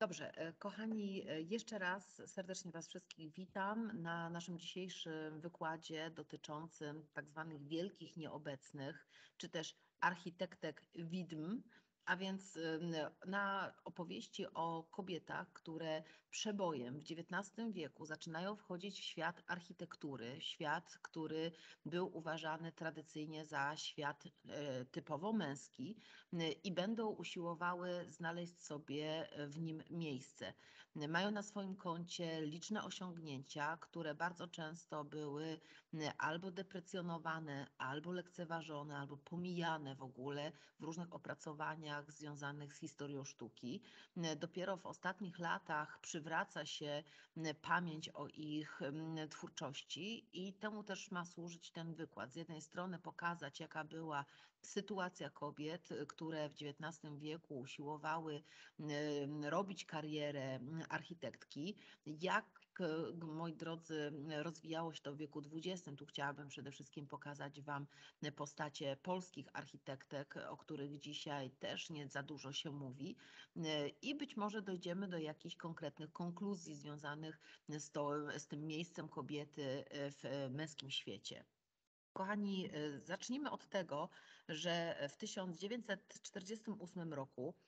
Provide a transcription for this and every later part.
Dobrze, e, kochani, e, jeszcze raz serdecznie Was wszystkich witam na naszym dzisiejszym wykładzie dotyczącym tak zwanych wielkich nieobecnych, czy też architektek widm, a więc na opowieści o kobietach, które przebojem w XIX wieku zaczynają wchodzić w świat architektury, świat, który był uważany tradycyjnie za świat e, typowo męski i będą usiłowały znaleźć sobie w nim miejsce. Mają na swoim koncie liczne osiągnięcia, które bardzo często były albo deprecjonowane, albo lekceważone, albo pomijane w ogóle w różnych opracowaniach związanych z historią sztuki. Dopiero w ostatnich latach przywraca się pamięć o ich twórczości i temu też ma służyć ten wykład. Z jednej strony pokazać, jaka była sytuacja kobiet, które w XIX wieku usiłowały robić karierę architektki, jak moi drodzy, rozwijało się to w wieku XX. Tu chciałabym przede wszystkim pokazać Wam postacie polskich architektek, o których dzisiaj też nie za dużo się mówi i być może dojdziemy do jakichś konkretnych konkluzji związanych z, to, z tym miejscem kobiety w męskim świecie. Kochani, zacznijmy od tego, że w 1948 roku E,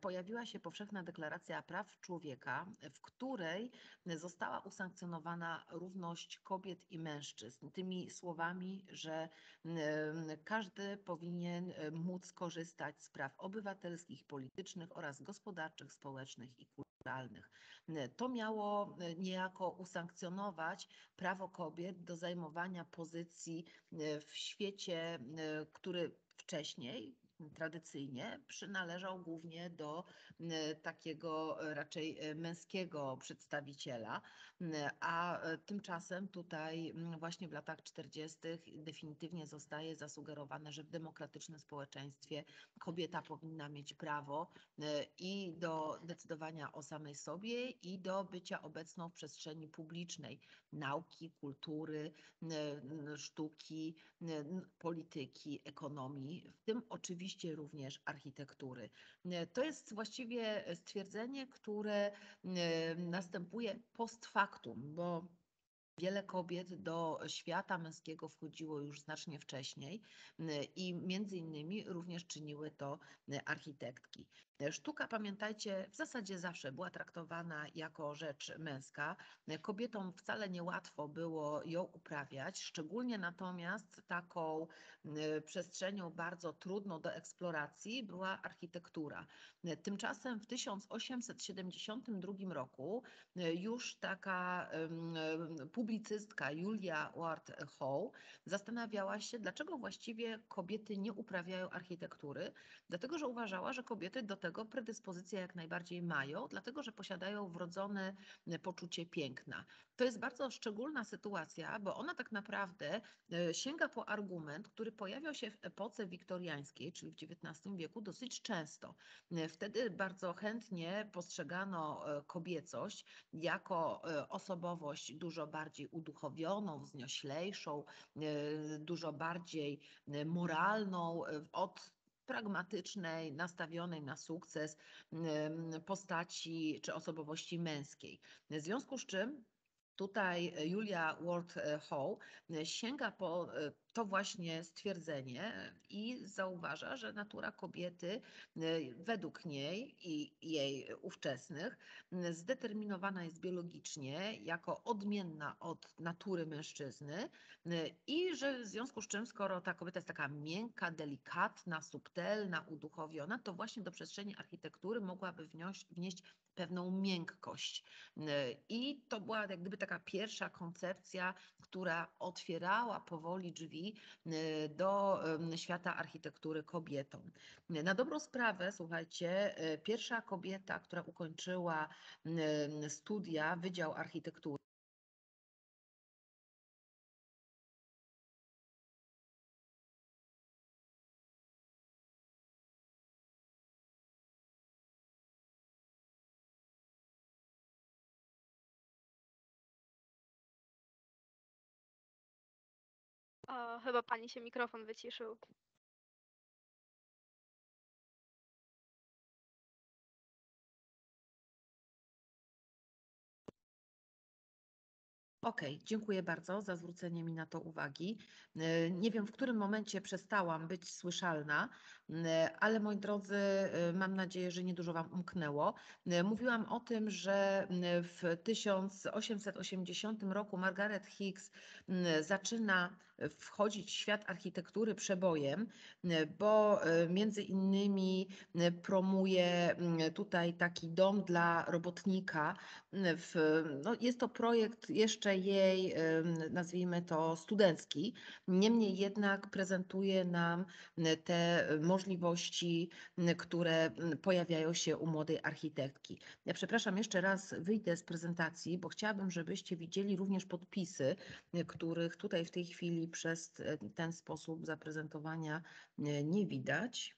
pojawiła się powszechna deklaracja praw człowieka, w której została usankcjonowana równość kobiet i mężczyzn. Tymi słowami, że każdy powinien e, móc korzystać z praw obywatelskich, politycznych oraz gospodarczych, społecznych i kulturalnych. To miało e, niejako usankcjonować prawo kobiet do zajmowania pozycji w świecie, który wcześniej tradycyjnie przynależał głównie do takiego raczej e, męskiego przedstawiciela, a e, tymczasem tutaj właśnie w latach 40. definitywnie zostaje zasugerowane, że w demokratycznym społeczeństwie kobieta powinna mieć prawo e, i do decydowania o samej sobie i do bycia obecną w przestrzeni publicznej, nauki, kultury, sztuki, polityki, ekonomii, w tym oczywiście oczywiście również architektury. To jest właściwie stwierdzenie, które następuje post factum, bo Wiele kobiet do świata męskiego wchodziło już znacznie wcześniej i między innymi również czyniły to architektki. Sztuka, pamiętajcie, w zasadzie zawsze była traktowana jako rzecz męska. Kobietom wcale niełatwo było ją uprawiać, szczególnie natomiast taką przestrzenią bardzo trudną do eksploracji była architektura. Tymczasem w 1872 roku już taka publicystka Julia Ward Howe zastanawiała się, dlaczego właściwie kobiety nie uprawiają architektury, dlatego że uważała, że kobiety do tego predyspozycje jak najbardziej mają, dlatego że posiadają wrodzone poczucie piękna. To jest bardzo szczególna sytuacja, bo ona tak naprawdę e, sięga po argument, który pojawiał się w epoce wiktoriańskiej, czyli w XIX wieku, dosyć często. E, wtedy bardzo chętnie postrzegano e, kobiecość jako osobowość dużo bardziej uduchowioną, wznioślejszą, dużo bardziej moralną od pragmatycznej, nastawionej na sukces postaci czy osobowości męskiej. W związku z czym Tutaj Julia Ward Howe sięga po to właśnie stwierdzenie i zauważa, że natura kobiety według niej i jej ówczesnych zdeterminowana jest biologicznie jako odmienna od natury mężczyzny i że w związku z czym, skoro ta kobieta jest taka miękka, delikatna, subtelna, uduchowiona, to właśnie do przestrzeni architektury mogłaby wnieść pewną miękkość. I to była jak gdyby taka pierwsza koncepcja, która otwierała powoli drzwi Y, do świata architektury kobietom. Na dobrą sprawę, słuchajcie, pierwsza kobieta, która ukończyła studia Wydział Architektury, Chyba pani się mikrofon wyciszył. OK, dziękuję bardzo za zwrócenie mi na to uwagi. Y, nie wiem, w którym momencie przestałam być słyszalna, ale moi drodzy, e, mam nadzieję, że niedużo Wam umknęło. E, Mówiłam o tym, że w 1880 roku Margaret Hicks zaczyna wchodzić w świat architektury przebojem, bo e, między innymi promuje tutaj taki dom dla robotnika, no jest to projekt jeszcze jej, nazwijmy to, studencki. Niemniej jednak prezentuje nam te możliwości, m, które pojawiają się u młodej architektki. Ja przepraszam, jeszcze raz wyjdę z prezentacji, bo chciałabym, żebyście widzieli również podpisy, m, których tutaj w tej chwili przez e, ten sposób zaprezentowania m, nie widać.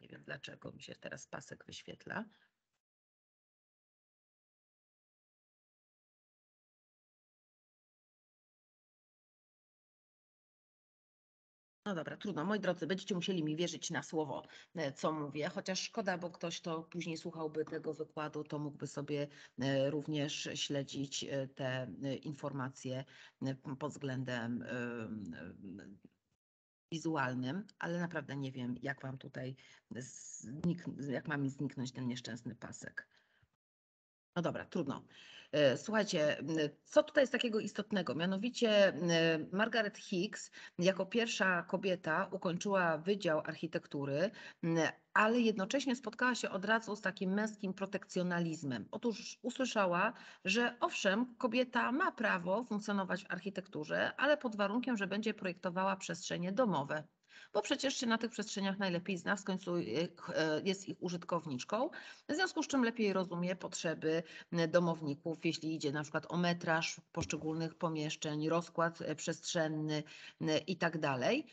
Nie wiem dlaczego mi się teraz pasek wyświetla. No dobra, trudno. Moi drodzy, będziecie musieli mi wierzyć na słowo, e, co mówię, chociaż szkoda, bo ktoś, kto później słuchałby tego wykładu, to mógłby sobie e, również śledzić e, te informacje pod względem em, em, wizualnym, ale naprawdę nie wiem, jak wam tutaj, jak ma mi zniknąć ten nieszczęsny pasek. No dobra, trudno. E, Słuchajcie, co tutaj jest takiego istotnego? Mianowicie Margaret Hicks jako pierwsza kobieta ukończyła Wydział Architektury, ale jednocześnie spotkała się od razu z takim męskim protekcjonalizmem. Otóż usłyszała, że owszem, kobieta ma prawo funkcjonować w architekturze, ale pod warunkiem, że będzie projektowała przestrzenie domowe. Bo przecież się na tych przestrzeniach najlepiej zna, w końcu e, e, jest ich użytkowniczką, w związku z czym lepiej rozumie potrzeby domowników, jeśli idzie na przykład o metraż poszczególnych pomieszczeń, rozkład e, przestrzenny i tak dalej.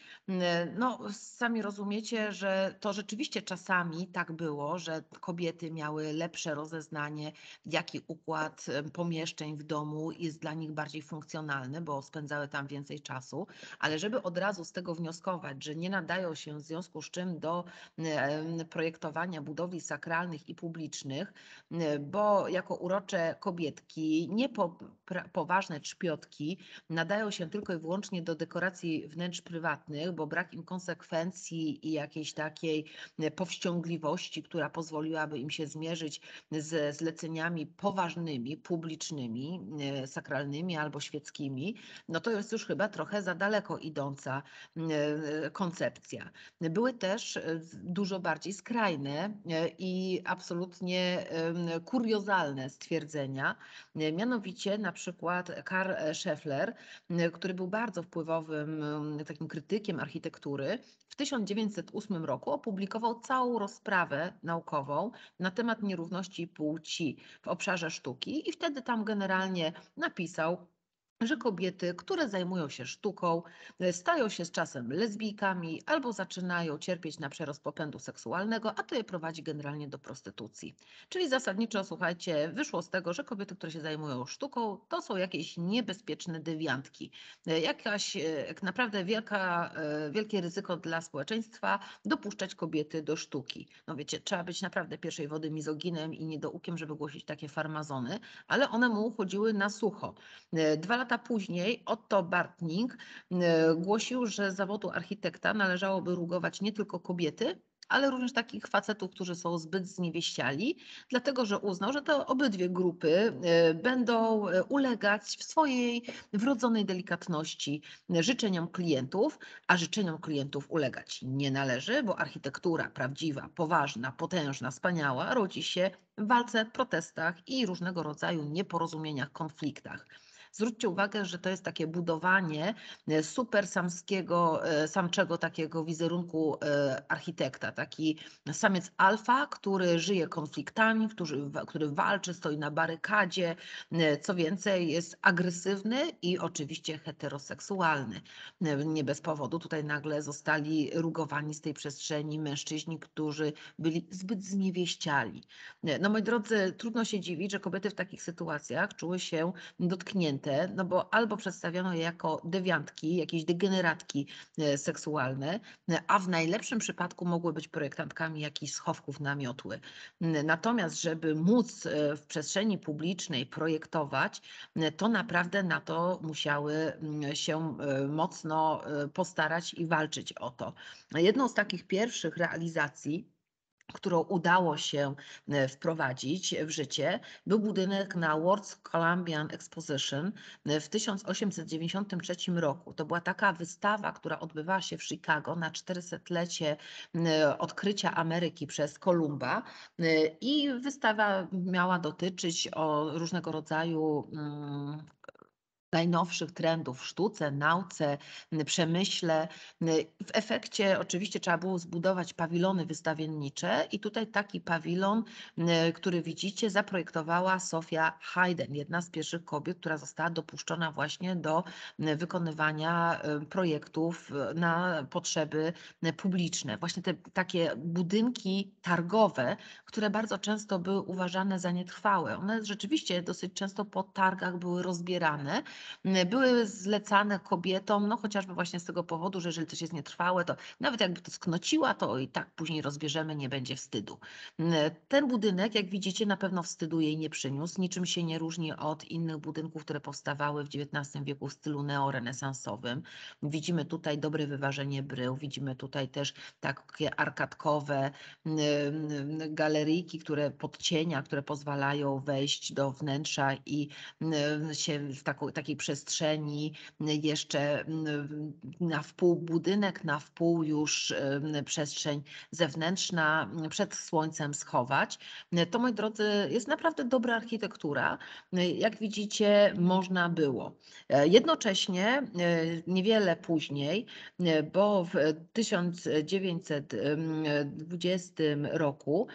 No, sami rozumiecie, że to rzeczywiście czasami tak było, że kobiety miały lepsze rozeznanie, jaki układ pomieszczeń w domu jest dla nich bardziej funkcjonalny, bo spędzały tam więcej czasu, ale żeby od razu z tego wnioskować, że nie nadają się w związku z czym do em, projektowania budowli sakralnych i publicznych, m, bo jako urocze kobietki, nie po, pra, poważne trzpiotki, nadają się tylko i wyłącznie do dekoracji wnętrz prywatnych, bo brak im konsekwencji i jakiejś takiej e, powściągliwości, która pozwoliłaby im się zmierzyć ze zleceniami poważnymi, publicznymi, e, sakralnymi albo świeckimi, no to jest już chyba trochę za daleko idąca e, koncepcja. Były też e, dużo bardziej skrajne e, i absolutnie kuriozalne stwierdzenia. E, Mianowicie na przykład Karl Scheffler, który był bardzo wpływowym takim krytykiem architektury, w 1908 roku opublikował całą rozprawę naukową na temat nierówności płci w obszarze sztuki i wtedy tam generalnie napisał, że kobiety, które zajmują się sztuką, e, stają się z czasem lesbijkami albo zaczynają cierpieć na przerost popędu seksualnego, a to je prowadzi generalnie do prostytucji. Czyli zasadniczo, słuchajcie, wyszło z tego, że kobiety, które się zajmują sztuką, to są jakieś niebezpieczne dewiantki. E, Jakaś e, naprawdę wielka, wielkie ryzyko dla społeczeństwa dopuszczać kobiety do sztuki. No wiecie, trzeba być naprawdę pierwszej wody mizoginem i niedoukiem, żeby głosić takie farmazony, ale one mu uchodziły na sucho. Dwa lata później Otto Bartning e, głosił, że z zawodu architekta należałoby rugować nie tylko kobiety, ale również takich facetów, którzy są zbyt zniewieściali, dlatego że uznał, że te obydwie grupy e, będą e, ulegać w swojej wrodzonej delikatności życzeniom klientów, a życzeniom klientów ulegać nie należy, bo architektura prawdziwa, poważna, potężna, wspaniała rodzi się w walce, protestach i różnego rodzaju nieporozumieniach, konfliktach. Zwróćcie uwagę, że to jest takie budowanie e, super samskiego, e, samczego takiego wizerunku e, architekta. Taki samiec alfa, który żyje konfliktami, który, który walczy, stoi na barykadzie. Co więcej, jest agresywny i oczywiście heteroseksualny. Nie bez powodu tutaj nagle zostali rugowani z tej przestrzeni mężczyźni, którzy byli zbyt zniewieściali. No moi drodzy, trudno się dziwić, że kobiety w takich sytuacjach czuły się dotknięte no bo albo przedstawiono je jako dewiantki, jakieś degeneratki e, seksualne, a w najlepszym przypadku mogły być projektantkami jakichś schowków na miotły. Natomiast, żeby móc e, w przestrzeni publicznej projektować, to naprawdę na to musiały się mocno postarać i walczyć o to. Jedną z takich pierwszych realizacji, którą udało się e, wprowadzić w życie, był budynek na World's Columbian Exposition e, w 1893 roku. To była taka wystawa, która odbywała się w Chicago na 400-lecie e, odkrycia Ameryki przez Kolumba i wystawa miała dotyczyć o różnego rodzaju mm, najnowszych trendów w sztuce, nauce, przemyśle. W efekcie oczywiście trzeba było zbudować pawilony wystawiennicze i tutaj taki pawilon, który widzicie, zaprojektowała Sofia Hayden, jedna z pierwszych kobiet, która została dopuszczona właśnie do wykonywania projektów na potrzeby publiczne. Właśnie te takie budynki targowe, które bardzo często były uważane za nietrwałe. One rzeczywiście dosyć często po targach były rozbierane, były zlecane kobietom, no chociażby właśnie z tego powodu, że jeżeli coś jest nietrwałe, to nawet jakby to sknociła, to i tak później rozbierzemy, nie będzie wstydu. Ten budynek, jak widzicie, na pewno wstydu jej nie przyniósł, niczym się nie różni od innych budynków, które powstawały w XIX wieku w stylu neorenesansowym. Widzimy tutaj dobre wyważenie brył, widzimy tutaj też takie arkadkowe galeryjki, które podcienia, które pozwalają wejść do wnętrza i się w taką, takiej przestrzeni jeszcze na wpół budynek, na wpół już przestrzeń zewnętrzna przed słońcem schować. To, moi drodzy, jest naprawdę dobra architektura. Jak widzicie, można było. Jednocześnie, niewiele później, bo w 1920 roku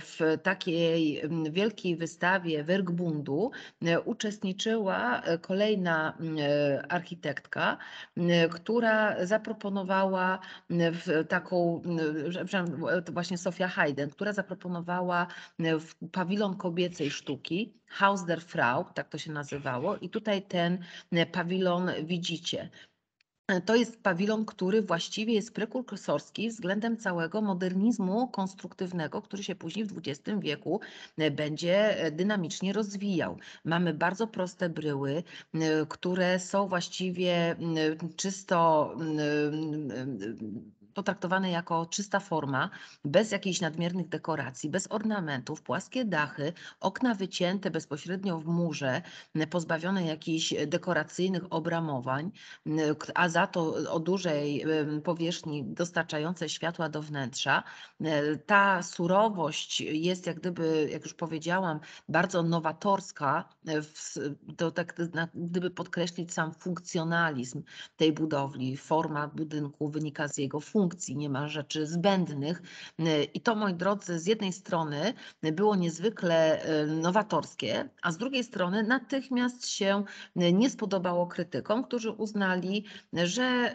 w takiej wielkiej wystawie Werkbundu uczestniczyła kolejna kolejna mm, e, architektka, mm, która zaproponowała mm, taką, właśnie Sofia Hayden, która zaproponowała pawilon kobiecej sztuki, Haus der Frau, tak to się nazywało, i tutaj ten pawilon widzicie. To jest pawilon, który właściwie jest prekursorski względem całego modernizmu konstruktywnego, który się później w XX wieku e, będzie e, dynamicznie rozwijał. Mamy bardzo proste bryły, które są właściwie czysto potraktowane jako czysta forma, bez jakichś nadmiernych dekoracji, bez ornamentów, płaskie dachy, okna wycięte bezpośrednio w murze, pozbawione jakichś dekoracyjnych obramowań, a za to o dużej powierzchni dostarczające światła do wnętrza. Ta surowość jest jak gdyby, jak już powiedziałam, bardzo nowatorska, to tak gdyby podkreślić sam funkcjonalizm tej budowli. Forma budynku wynika z jego funkcji funkcji, nie ma rzeczy zbędnych. I to, moi drodzy, z jednej strony było niezwykle e, nowatorskie, a z drugiej strony natychmiast się nie spodobało krytykom, którzy uznali, że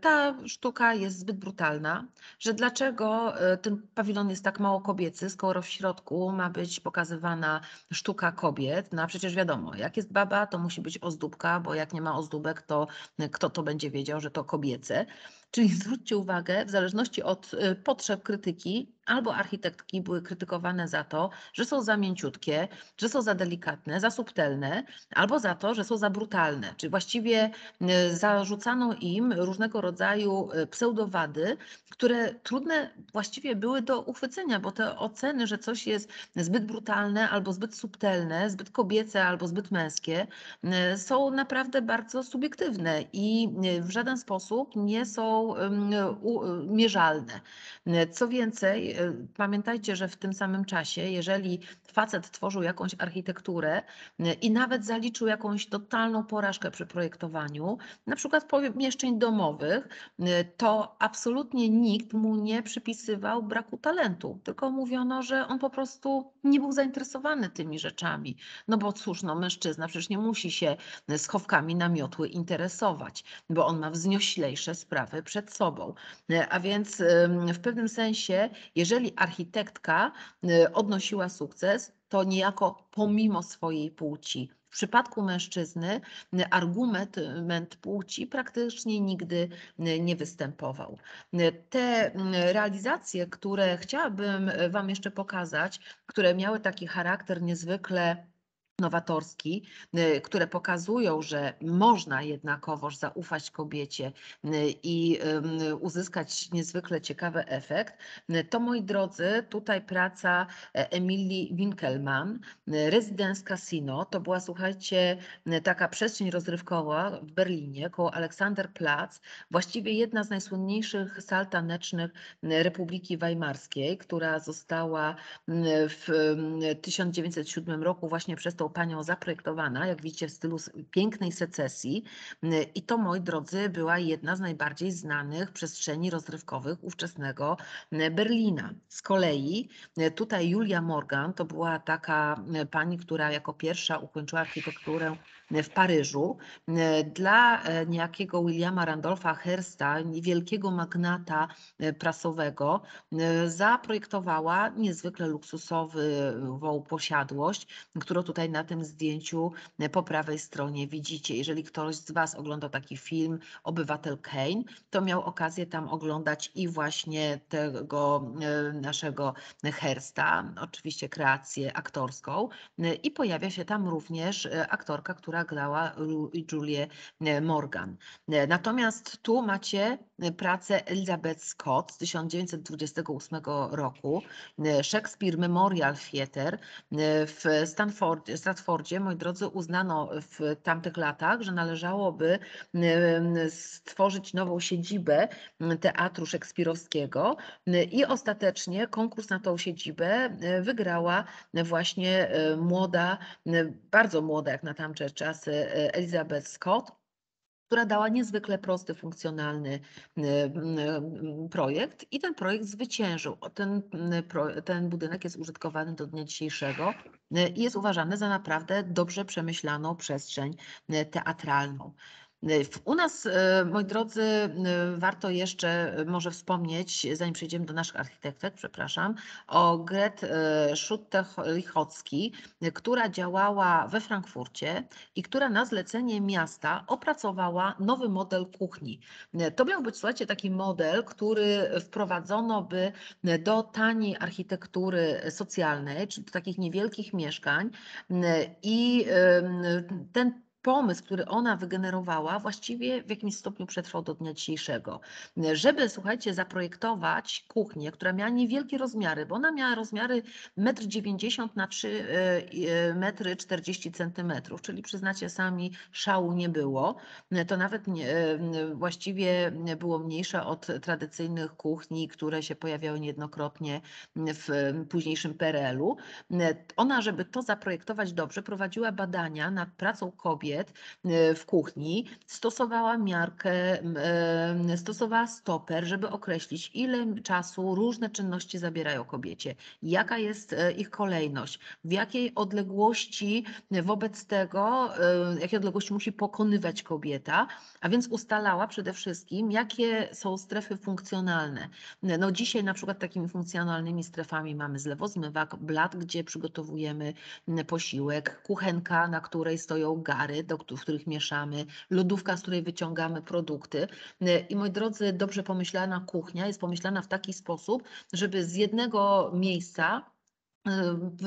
ta sztuka jest zbyt brutalna, że dlaczego ten pawilon jest tak mało kobiecy, skoro w środku ma być pokazywana sztuka kobiet. No a przecież wiadomo, jak jest baba, to musi być ozdóbka, bo jak nie ma ozdóbek, to kto to będzie wiedział, że to kobiece. Czyli zwróćcie uwagę, w zależności od y, potrzeb krytyki, albo architektki były krytykowane za to, że są za mięciutkie, że są za delikatne, za subtelne, albo za to, że są za brutalne. Czyli właściwie y, zarzucano im różnego rodzaju y, pseudowady, które trudne właściwie były do uchwycenia, bo te oceny, że coś jest zbyt brutalne, albo zbyt subtelne, zbyt kobiece, albo zbyt męskie, są naprawdę bardzo subiektywne i w żaden sposób nie są mierzalne. Co więcej, pamiętajcie, że w tym samym czasie, jeżeli facet tworzył jakąś architekturę e, i nawet zaliczył jakąś totalną porażkę przy projektowaniu, na przykład pomieszczeń domowych, e, to absolutnie nikt mu nie przypisywał braku talentu, tylko mówiono, że on po prostu nie był zainteresowany tymi rzeczami. No bo cóż, no mężczyzna przecież nie musi się schowkami na miotły interesować, bo on ma wznioślejsze sprawy przed sobą. E, a więc w pewnym sensie, jeżeli architektka e, odnosiła sukces, to niejako pomimo swojej płci. W przypadku mężczyzny argument ment płci praktycznie nigdy nie występował. Te realizacje, które chciałabym Wam jeszcze pokazać, które miały taki charakter niezwykle nowatorski, y, które pokazują, że można jednakowoż zaufać kobiecie y, i uzyskać niezwykle ciekawy efekt, y, to moi drodzy, tutaj praca e, Emilii Winkelmann, Residence Casino, to była, słuchajcie, taka przestrzeń rozrywkowa w Berlinie koło Aleksanderplatz, właściwie jedna z najsłynniejszych sal tanecznych Republiki Weimarskiej, która została w 1907 roku właśnie przez tą panią zaprojektowana, jak widzicie, w stylu pięknej secesji. I to, moi drodzy, była jedna z najbardziej znanych przestrzeni rozrywkowych ówczesnego Berlina. Z kolei tutaj Julia Morgan to była taka pani, która jako pierwsza ukończyła architekturę w Paryżu dla niejakiego Williama Randolpha Hearsta, niewielkiego magnata prasowego, zaprojektowała niezwykle luksusową posiadłość, którą tutaj na tym zdjęciu po prawej stronie widzicie. Jeżeli ktoś z Was oglądał taki film Obywatel Kane, to miał okazję tam oglądać i właśnie tego naszego Hersta, oczywiście kreację aktorską i pojawia się tam również aktorka, która która grała Julię e, Morgan. E, natomiast tu macie e, pracę Elizabeth Scott z 1928 roku, Shakespeare Memorial Theatre w Stanford, Stratfordzie, moi drodzy, uznano w tamtych latach, że należałoby stworzyć nową siedzibę teatru szekspirowskiego i ostatecznie konkurs na tą siedzibę wygrała właśnie młoda, bardzo młoda jak na tamte czasy e, Elizabeth Scott, która dała niezwykle prosty, funkcjonalny projekt i ten projekt zwyciężył. Ten, ten budynek jest użytkowany do dnia dzisiejszego e, i jest uważany za naprawdę dobrze przemyślaną przestrzeń e, teatralną. U nas, e, moi drodzy, e, warto jeszcze może wspomnieć, zanim przejdziemy do naszych architektek, przepraszam, o Gret Schutte-Lichocki, która działała we Frankfurcie i która na zlecenie miasta opracowała nowy model kuchni. To miał być, słuchajcie, taki model, który wprowadzono by do taniej architektury socjalnej, czy do takich niewielkich mieszkań i ten pomysł, który ona wygenerowała, właściwie w jakimś stopniu przetrwał do dnia dzisiejszego. Żeby, słuchajcie, zaprojektować kuchnię, która miała niewielkie rozmiary, bo ona miała rozmiary 1,90 m na 3,40 m, czyli przyznacie sami, szału nie było. To nawet nie, właściwie było mniejsze od tradycyjnych kuchni, które się pojawiały niejednokrotnie w późniejszym PRL-u. Ona, żeby to zaprojektować dobrze, prowadziła badania nad pracą kobiet, kobiet e, w kuchni stosowała miarkę, e, stosowała stoper, żeby określić, ile czasu różne czynności zabierają kobiecie, jaka jest e, ich kolejność, w jakiej odległości wobec tego, jakiej odległości musi pokonywać kobieta, a więc ustalała przede wszystkim, jakie są strefy funkcjonalne. No dzisiaj na przykład takimi funkcjonalnymi strefami mamy zlewozmywak, blat, gdzie przygotowujemy posiłek, kuchenka, na której stoją gary, do których mieszamy, lodówka, z której wyciągamy produkty. I moi drodzy, dobrze pomyślana kuchnia jest pomyślana w taki sposób, żeby z jednego miejsca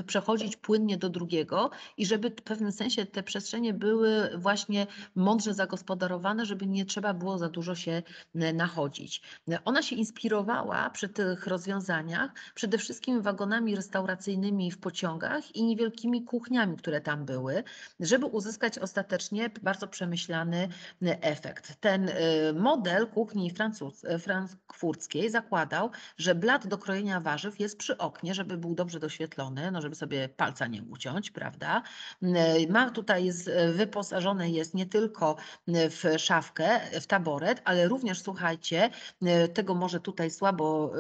przechodzić płynnie do drugiego i żeby w pewnym sensie te przestrzenie były właśnie mądrze zagospodarowane, żeby nie trzeba było za dużo się y, nachodzić. Ona się inspirowała przy tych rozwiązaniach przede wszystkim wagonami restauracyjnymi w pociągach i niewielkimi kuchniami, które tam były, żeby uzyskać ostatecznie bardzo przemyślany y, efekt. Ten model kuchni frankfurckiej zakładał, że blat do krojenia warzyw jest przy oknie, żeby był dobrze doświetlony oświetlony, no żeby sobie palca nie uciąć, prawda? Ma tutaj jest, wyposażone jest nie tylko w szafkę, w taboret, ale również słuchajcie, tego może tutaj słabo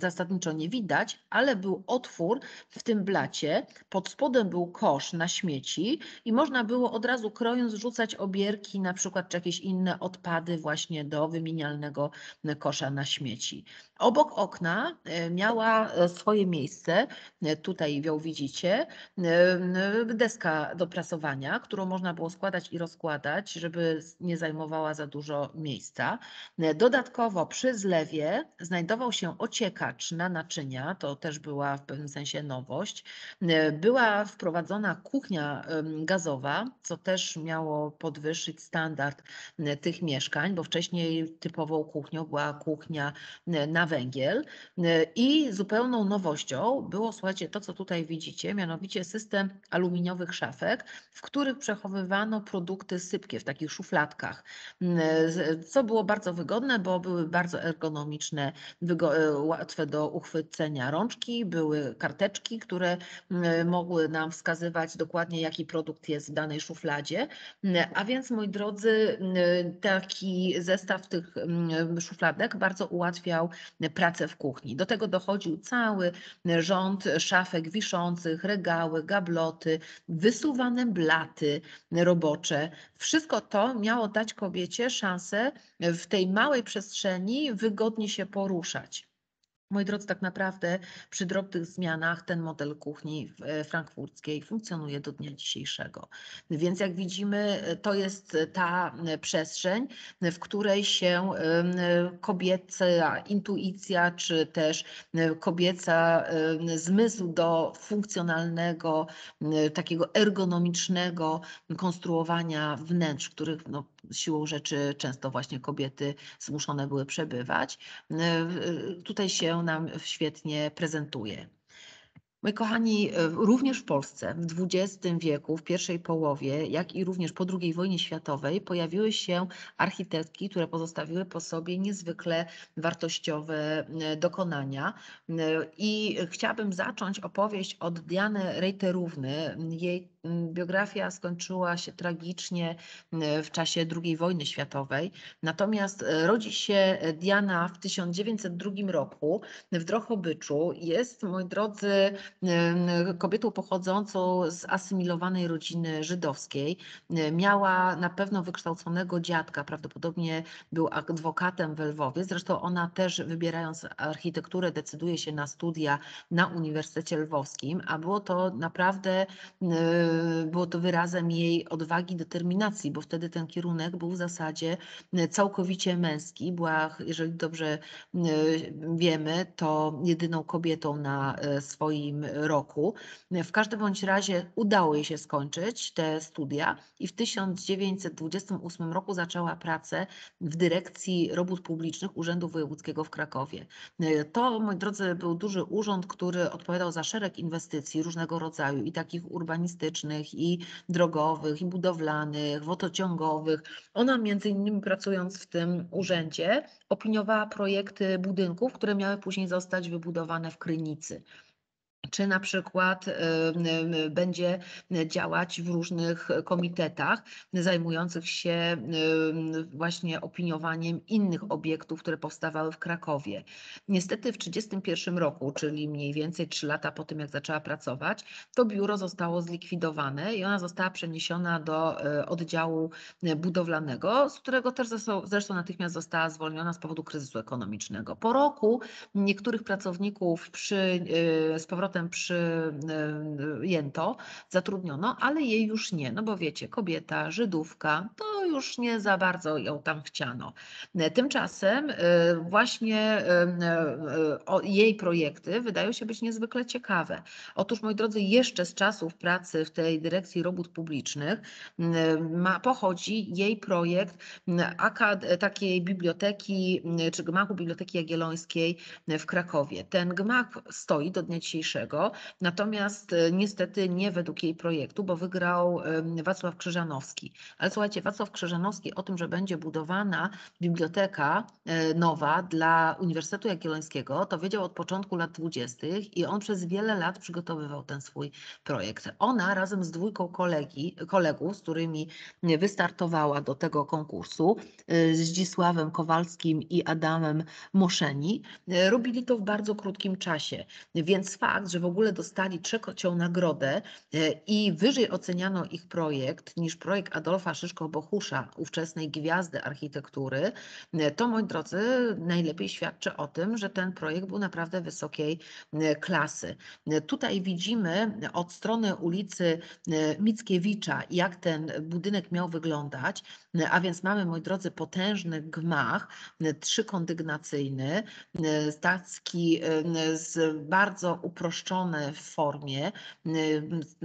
zasadniczo nie widać, ale był otwór w tym blacie, pod spodem był kosz na śmieci i można było od razu krojąc rzucać obierki na przykład czy jakieś inne odpady właśnie do wymienialnego kosza na śmieci. Obok okna miała swoje miejsce tutaj ją widzicie, deska do prasowania, którą można było składać i rozkładać, żeby nie zajmowała za dużo miejsca. Dodatkowo przy zlewie znajdował się ociekacz na naczynia, to też była w pewnym sensie nowość. Była wprowadzona kuchnia gazowa, co też miało podwyższyć standard tych mieszkań, bo wcześniej typową kuchnią była kuchnia na węgiel. I zupełną nowością było, słuchajcie, to co tutaj widzicie, mianowicie system aluminiowych szafek, w których przechowywano produkty sypkie w takich szufladkach, co było bardzo wygodne, bo były bardzo ergonomiczne, łatwe do uchwycenia rączki, były karteczki, które mogły nam wskazywać dokładnie, jaki produkt jest w danej szufladzie. A więc, moi drodzy, taki zestaw tych szufladek bardzo ułatwiał pracę w kuchni. Do tego dochodził cały rząd szafek wiszących, regały, gabloty, wysuwane blaty robocze. Wszystko to miało dać kobiecie szansę w tej małej przestrzeni wygodnie się poruszać. Moi drodzy, tak naprawdę przy drobnych zmianach ten model kuchni e, frankfurckiej funkcjonuje do dnia dzisiejszego. Więc jak widzimy, e, to jest ta e, przestrzeń, w której się kobieca intuicja, czy też kobieca zmysł do funkcjonalnego, takiego ergonomicznego konstruowania wnętrz, których no, siłą rzeczy często właśnie kobiety zmuszone były przebywać. Tutaj się nam świetnie prezentuje. Moi kochani, e, również w Polsce w XX wieku, w pierwszej połowie, jak i również po II wojnie światowej, pojawiły się architektki, które pozostawiły po sobie niezwykle wartościowe e, dokonania. E, I chciałabym zacząć opowieść od Diany Rejterówny. Jej biografia skończyła się tragicznie w czasie II wojny światowej. Natomiast rodzi się Diana w 1902 roku w Drohobyczu. Jest, moi drodzy, kobietą pochodzącą z asymilowanej rodziny żydowskiej. Miała na pewno wykształconego dziadka, prawdopodobnie był adwokatem w Lwowie. Zresztą ona też wybierając architekturę decyduje się na studia na Uniwersytecie Lwowskim, a było to naprawdę było to wyrazem jej odwagi, determinacji, bo wtedy ten kierunek był w zasadzie całkowicie męski. Była, jeżeli dobrze wiemy, to jedyną kobietą na swoim roku. W każdym bądź razie udało jej się skończyć te studia i w 1928 roku zaczęła pracę w dyrekcji robót publicznych Urzędu Wojewódzkiego w Krakowie. To, moi drodzy, był duży urząd, który odpowiadał za szereg inwestycji różnego rodzaju i takich urbanistycznych, i drogowych, i budowlanych, wodociągowych. Ona między innymi pracując w tym urzędzie opiniowała projekty budynków, które miały później zostać wybudowane w Krynicy czy na przykład będzie działać w różnych komitetach zajmujących się właśnie opiniowaniem innych obiektów, które powstawały w Krakowie. Niestety w 1931 roku, czyli mniej więcej 3 lata po tym, jak zaczęła pracować, to biuro zostało zlikwidowane i ona została przeniesiona do e, oddziału budowlanego, z którego też zresztą natychmiast została zwolniona z powodu kryzysu ekonomicznego. Po roku niektórych pracowników przy, e, z powrotem powrotem przyjęto, zatrudniono, ale jej już nie, no bo wiecie, kobieta, Żydówka, to już nie za bardzo ją tam chciano. Tymczasem y, właśnie y, y, jej projekty wydają się być niezwykle ciekawe. Otóż, moi drodzy, jeszcze z czasów pracy w tej dyrekcji robót publicznych ma, pochodzi jej projekt takiej biblioteki, czy gmachu Biblioteki Jagiellońskiej w Krakowie. Ten gmach stoi do dnia dzisiejszego natomiast e, niestety nie według jej projektu, bo wygrał Wacław Krzyżanowski. Ale słuchajcie, Wacław Krzyżanowski o tym, że będzie budowana biblioteka e, nowa dla Uniwersytetu Jagiellońskiego, to wiedział od początku lat 20. i on przez wiele lat przygotowywał ten swój projekt. Ona razem z dwójką kolegi, kolegów, z którymi wystartowała do tego konkursu, e, Zdzisławem Kowalskim i Adamem Moszeni, robili to w bardzo krótkim czasie. Więc fakt, że w ogóle dostali trzecią nagrodę e, i wyżej oceniano ich projekt niż projekt Adolfa Szyszko-Bohusza, ówczesnej gwiazdy architektury, e, to moi drodzy, najlepiej świadczy o tym, że ten projekt był naprawdę wysokiej e, klasy. Tutaj widzimy od strony ulicy Mickiewicza, jak ten budynek miał wyglądać, a więc mamy, moi drodzy, potężny gmach, trzykondygnacyjny, taki z bardzo uproszczone w formie.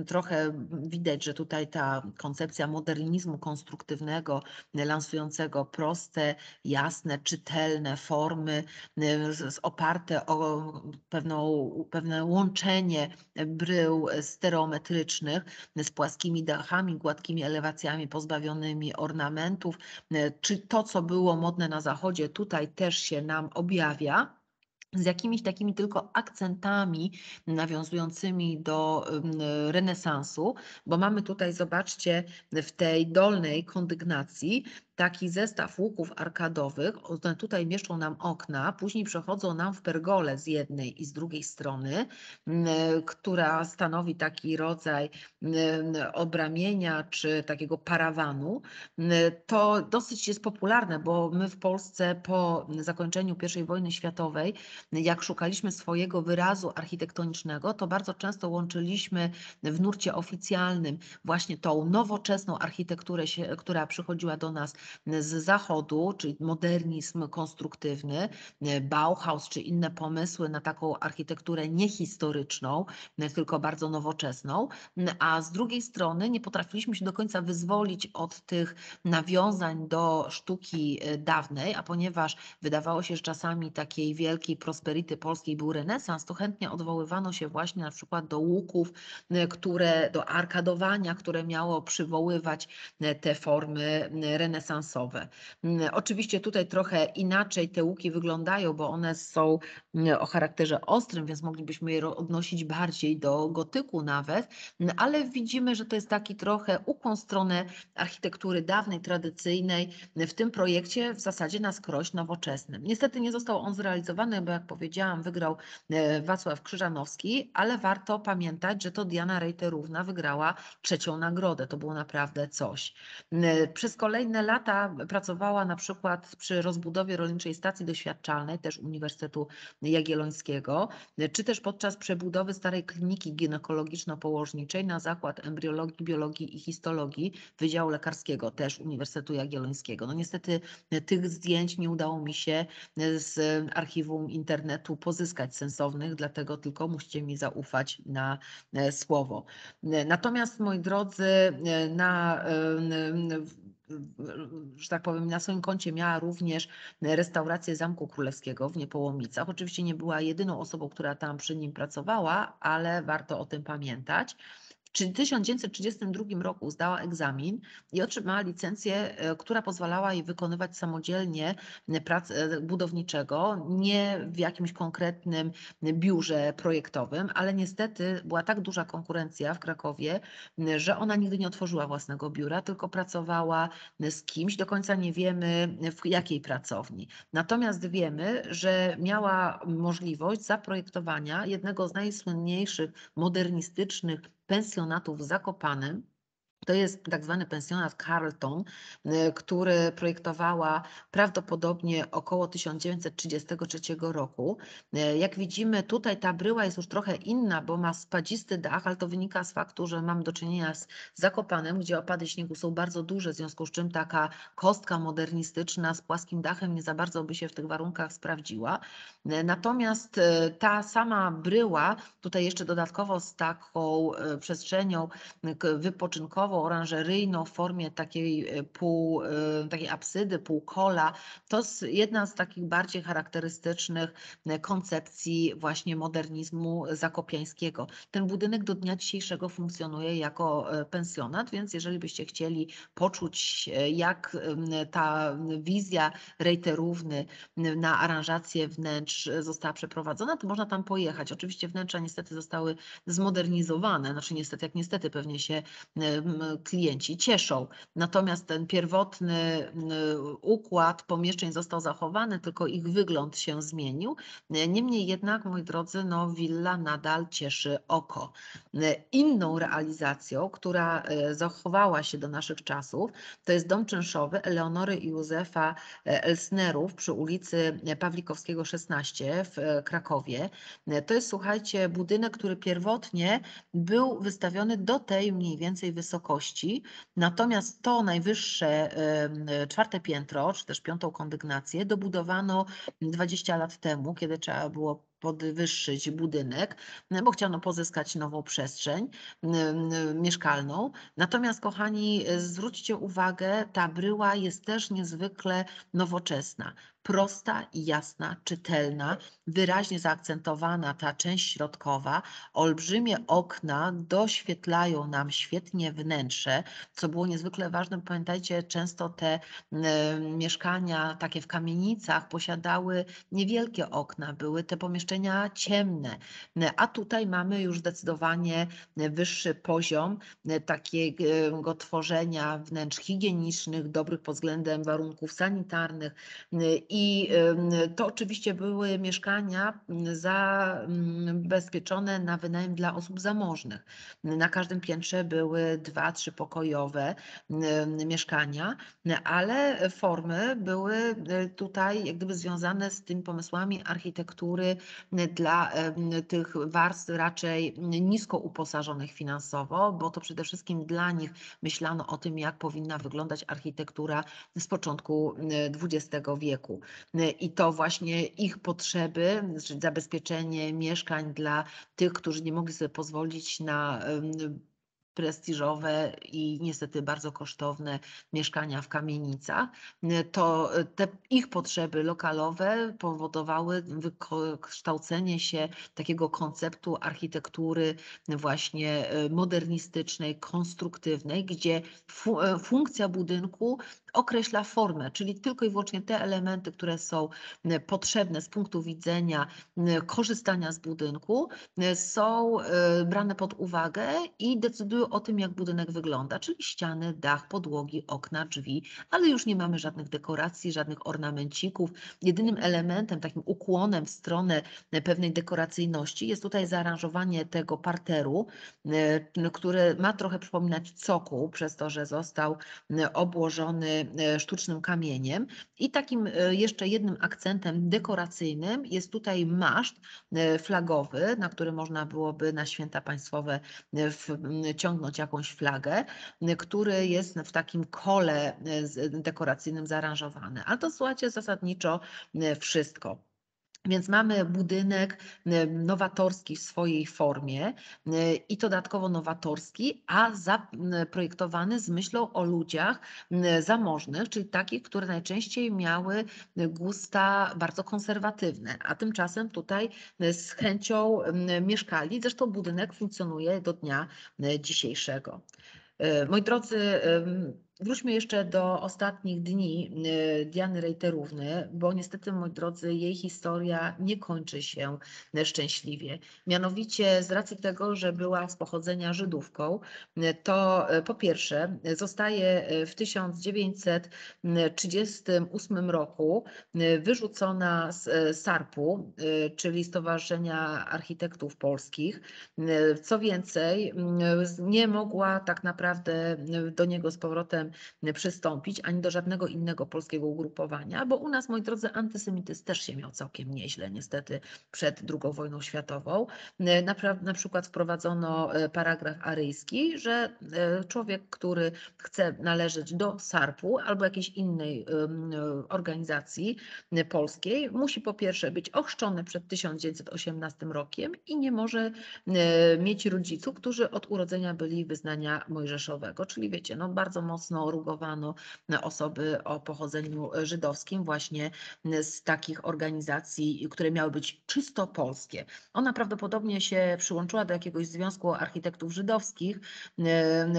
Trochę widać, że tutaj ta koncepcja modernizmu konstruktywnego, lansującego proste, jasne, czytelne formy, oparte o pewną, pewne łączenie brył stereometrycznych z płaskimi dachami, gładkimi elewacjami pozbawionymi ornamentów, czy to, co było modne na zachodzie, tutaj też się nam objawia z jakimiś takimi tylko akcentami nawiązującymi do renesansu, bo mamy tutaj, zobaczcie, w tej dolnej kondygnacji taki zestaw łuków arkadowych. One tutaj mieszczą nam okna, później przechodzą nam w pergolę z jednej i z drugiej strony, która stanowi taki rodzaj obramienia czy takiego parawanu. To dosyć jest popularne, bo my w Polsce po zakończeniu I wojny światowej, jak szukaliśmy swojego wyrazu architektonicznego, to bardzo często łączyliśmy w nurcie oficjalnym właśnie tą nowoczesną architekturę, która przychodziła do nas z zachodu, czyli modernizm konstruktywny, e, Bauhaus czy inne pomysły na taką architekturę niehistoryczną, e, tylko bardzo nowoczesną, a z drugiej strony nie potrafiliśmy się do końca wyzwolić od tych nawiązań do sztuki e, dawnej, a ponieważ wydawało się, że czasami takiej wielkiej prosperity polskiej był renesans, to chętnie odwoływano się właśnie na przykład do łuków, które, do arkadowania, które miało przywoływać te formy renesansowe finansowe. Mm, oczywiście tutaj trochę inaczej te łuki wyglądają, bo one są mm, o charakterze ostrym, więc moglibyśmy je odnosić bardziej do gotyku nawet, mm, ale widzimy, że to jest taki trochę ukłon stronę architektury dawnej, tradycyjnej. W tym projekcie w zasadzie na skroś nowoczesnym. Niestety nie został on zrealizowany, bo jak powiedziałam, wygrał e, Wacław Krzyżanowski, ale warto pamiętać, że to Diana Rejterówna wygrała trzecią nagrodę. To było naprawdę coś. Przez kolejne lata pracowała na przykład przy rozbudowie rolniczej stacji doświadczalnej, też Uniwersytetu Jagiellońskiego, czy też podczas przebudowy starej kliniki ginekologiczno-położniczej na zakład embriologii, biologii i histologii Wydziału Lekarskiego, też Uniwersytetu Jagiellońskiego. No niestety tych zdjęć nie udało mi się z archiwum internetu pozyskać sensownych, dlatego tylko musicie mi zaufać na e, słowo. Natomiast moi drodzy, na że tak powiem, na swoim koncie miała również restaurację Zamku Królewskiego w Niepołomicach. Oczywiście nie była jedyną osobą, która tam przy nim pracowała, ale warto o tym pamiętać. W 1932 roku zdała egzamin i otrzymała licencję, e, która pozwalała jej wykonywać samodzielnie pracę e, budowniczego, nie w jakimś konkretnym biurze projektowym, ale niestety była tak duża konkurencja w Krakowie, że ona nigdy nie otworzyła własnego biura, tylko pracowała z kimś, do końca nie wiemy w jakiej pracowni. Natomiast wiemy, że miała możliwość zaprojektowania jednego z najsłynniejszych modernistycznych pensjonatów w Zakopanem to jest tak zwany pensjonat Carlton, y, który projektowała prawdopodobnie około 1933 roku. Y, jak widzimy, tutaj ta bryła jest już trochę inna, bo ma spadzisty dach, ale to wynika z faktu, że mamy do czynienia z Zakopanem, gdzie opady śniegu są bardzo duże, w związku z czym taka kostka modernistyczna z płaskim dachem nie za bardzo by się w tych warunkach sprawdziła. Y, natomiast ta sama bryła, tutaj jeszcze dodatkowo z taką przestrzenią wypoczynkową, oranżeryjną w formie takiej e, pół, e, takiej apsydy, półkola. To jest jedna z takich bardziej charakterystycznych e, koncepcji właśnie modernizmu zakopiańskiego. Ten budynek do dnia dzisiejszego funkcjonuje jako pensjonat, więc jeżeli byście chcieli poczuć, jak ta wizja Rejterówny na aranżację wnętrz została przeprowadzona, to można tam pojechać. Oczywiście wnętrza niestety zostały zmodernizowane, znaczy niestety, jak niestety pewnie się tym klienci cieszą. Natomiast ten pierwotny układ pomieszczeń został zachowany, tylko ich wygląd się zmienił. Niemniej jednak, moi drodzy, no, willa nadal cieszy oko. Inną realizacją, która zachowała się do naszych czasów, to jest dom czynszowy Eleonory i Józefa Elsnerów przy ulicy Pawlikowskiego 16 w Krakowie. To jest, słuchajcie, budynek, który pierwotnie był wystawiony do tej mniej więcej wysokości, natomiast to najwyższe czwarte piętro, czy też piątą kondygnację dobudowano 20 lat temu, kiedy trzeba było podwyższyć budynek, bo chciano pozyskać nową przestrzeń mieszkalną. Natomiast, kochani, zwróćcie uwagę, ta bryła jest też niezwykle nowoczesna prosta i jasna, czytelna, wyraźnie zaakcentowana ta część środkowa. Olbrzymie okna doświetlają nam świetnie wnętrze, co było niezwykle ważne. Pamiętajcie, często te mieszkania takie w kamienicach posiadały niewielkie okna, były te pomieszczenia ciemne, a tutaj mamy już zdecydowanie wyższy poziom takiego tworzenia wnętrz higienicznych, dobrych pod względem warunków sanitarnych i i to oczywiście były mieszkania zabezpieczone na wynajem dla osób zamożnych. Na każdym piętrze były dwa, trzy pokojowe mieszkania, ale formy były e, tutaj jak gdyby związane z tymi pomysłami architektury dla tych warstw raczej nisko uposażonych finansowo, bo to przede wszystkim dla nich myślano o tym, jak powinna wyglądać architektura z początku XX wieku. I to właśnie ich potrzeby, czyli zabezpieczenie mieszkań dla tych, którzy nie mogli sobie pozwolić na prestiżowe i niestety bardzo kosztowne mieszkania w kamienicach, to te ich potrzeby lokalowe powodowały wykształcenie się takiego konceptu architektury właśnie modernistycznej, konstruktywnej, gdzie funkcja budynku określa formę, czyli tylko i wyłącznie te elementy, które są potrzebne z punktu widzenia korzystania z budynku, są brane pod uwagę i decydują o tym, jak budynek wygląda, czyli ściany, dach, podłogi, okna, drzwi, ale już nie mamy żadnych dekoracji, żadnych ornamencików. Jedynym elementem, takim ukłonem w stronę pewnej dekoracyjności jest tutaj zaaranżowanie tego parteru, które ma trochę przypominać cokół, przez to, że został obłożony E, sztucznym kamieniem. I takim e, jeszcze jednym akcentem dekoracyjnym jest tutaj maszt e, flagowy, na który można byłoby na święta państwowe ciągnąć jakąś flagę, który jest w takim kole dekoracyjnym zaaranżowany. Ale to słuchajcie, zasadniczo wszystko. Więc mamy budynek nowatorski w swojej formie i dodatkowo nowatorski, a zaprojektowany z myślą o ludziach zamożnych, czyli takich, które najczęściej miały gusta bardzo konserwatywne, a tymczasem tutaj z chęcią mieszkali. Zresztą budynek funkcjonuje do dnia dzisiejszego. E, moi drodzy, Wróćmy jeszcze do ostatnich dni y, Diany Rejterówny, bo niestety, moi drodzy, jej historia nie kończy się szczęśliwie. Mianowicie z racji tego, że była z pochodzenia Żydówką, y, to y, po pierwsze zostaje w 1938 roku wyrzucona z SARP-u, czyli Stowarzyszenia Architektów Polskich. Co więcej, nie mogła tak naprawdę do niego z powrotem przystąpić, ani do żadnego innego polskiego ugrupowania, bo u nas, moi drodzy, antysemityzm też się miał całkiem nieźle, niestety, przed II wojną światową. Na, na przykład wprowadzono e, paragraf aryjski, że e, człowiek, który chce należeć do SARP-u albo jakiejś innej organizacji e, polskiej, musi po pierwsze być ochrzczony przed 1918 rokiem i nie może mieć rodziców, którzy od urodzenia byli wyznania mojżeszowego, czyli wiecie, no bardzo mocno mocno orugowano osoby o pochodzeniu żydowskim właśnie z takich organizacji, które miały być czysto polskie. Ona prawdopodobnie się przyłączyła do jakiegoś związku architektów żydowskich.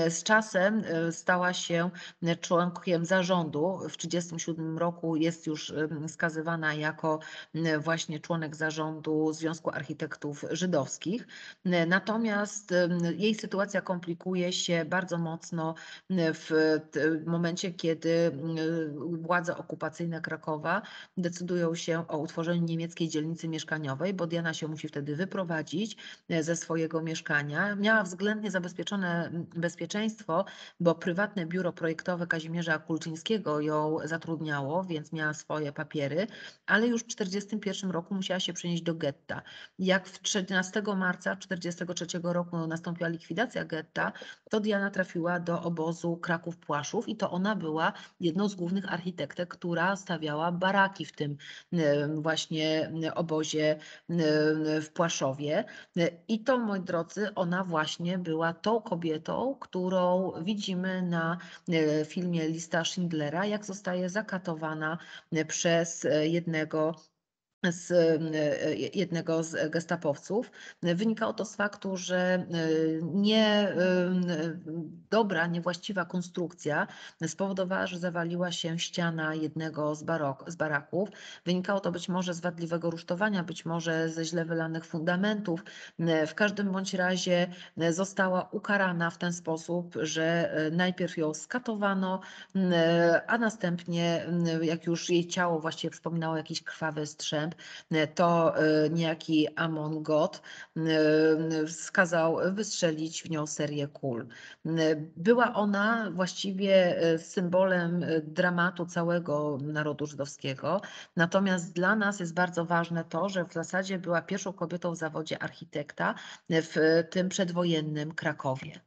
Z czasem stała się członkiem zarządu. W 1937 roku jest już skazywana jako właśnie członek zarządu Związku Architektów Żydowskich. Natomiast jej sytuacja komplikuje się bardzo mocno w momencie, kiedy władze okupacyjne Krakowa decydują się o utworzeniu niemieckiej dzielnicy mieszkaniowej, bo Diana się musi wtedy wyprowadzić ze swojego mieszkania. Miała względnie zabezpieczone bezpieczeństwo, bo prywatne biuro projektowe Kazimierza Kulczyńskiego ją zatrudniało, więc miała swoje papiery, ale już w 1941 roku musiała się przenieść do getta. Jak w 13 marca 1943 roku nastąpiła likwidacja getta, to Diana trafiła do obozu I to ona była jedną z głównych architektek, która stawiała baraki w tym właśnie obozie w Płaszowie. I to, moi drodzy, ona właśnie była tą kobietą, którą widzimy na filmie Lista Schindlera, jak zostaje zakatowana przez jednego z e, jednego z gestapowców. Wynikało to z faktu, że e, nie e, dobra, niewłaściwa konstrukcja spowodowała, że zawaliła się ściana jednego z, barok, z baraków. Wynikało to być może z wadliwego rusztowania, być może ze źle wylanych fundamentów. W każdym bądź razie została ukarana w ten sposób, że najpierw ją skatowano, a następnie, jak już jej ciało właściwie przypominało jakiś krwawy strzęp, to e, niejaki Amon God e, skazał wystrzelić w nią serię kul. Była ona właściwie e, symbolem dramatu całego narodu żydowskiego. Natomiast dla nas jest bardzo ważne to, że w zasadzie była pierwszą kobietą w zawodzie architekta w tym przedwojennym Krakowie.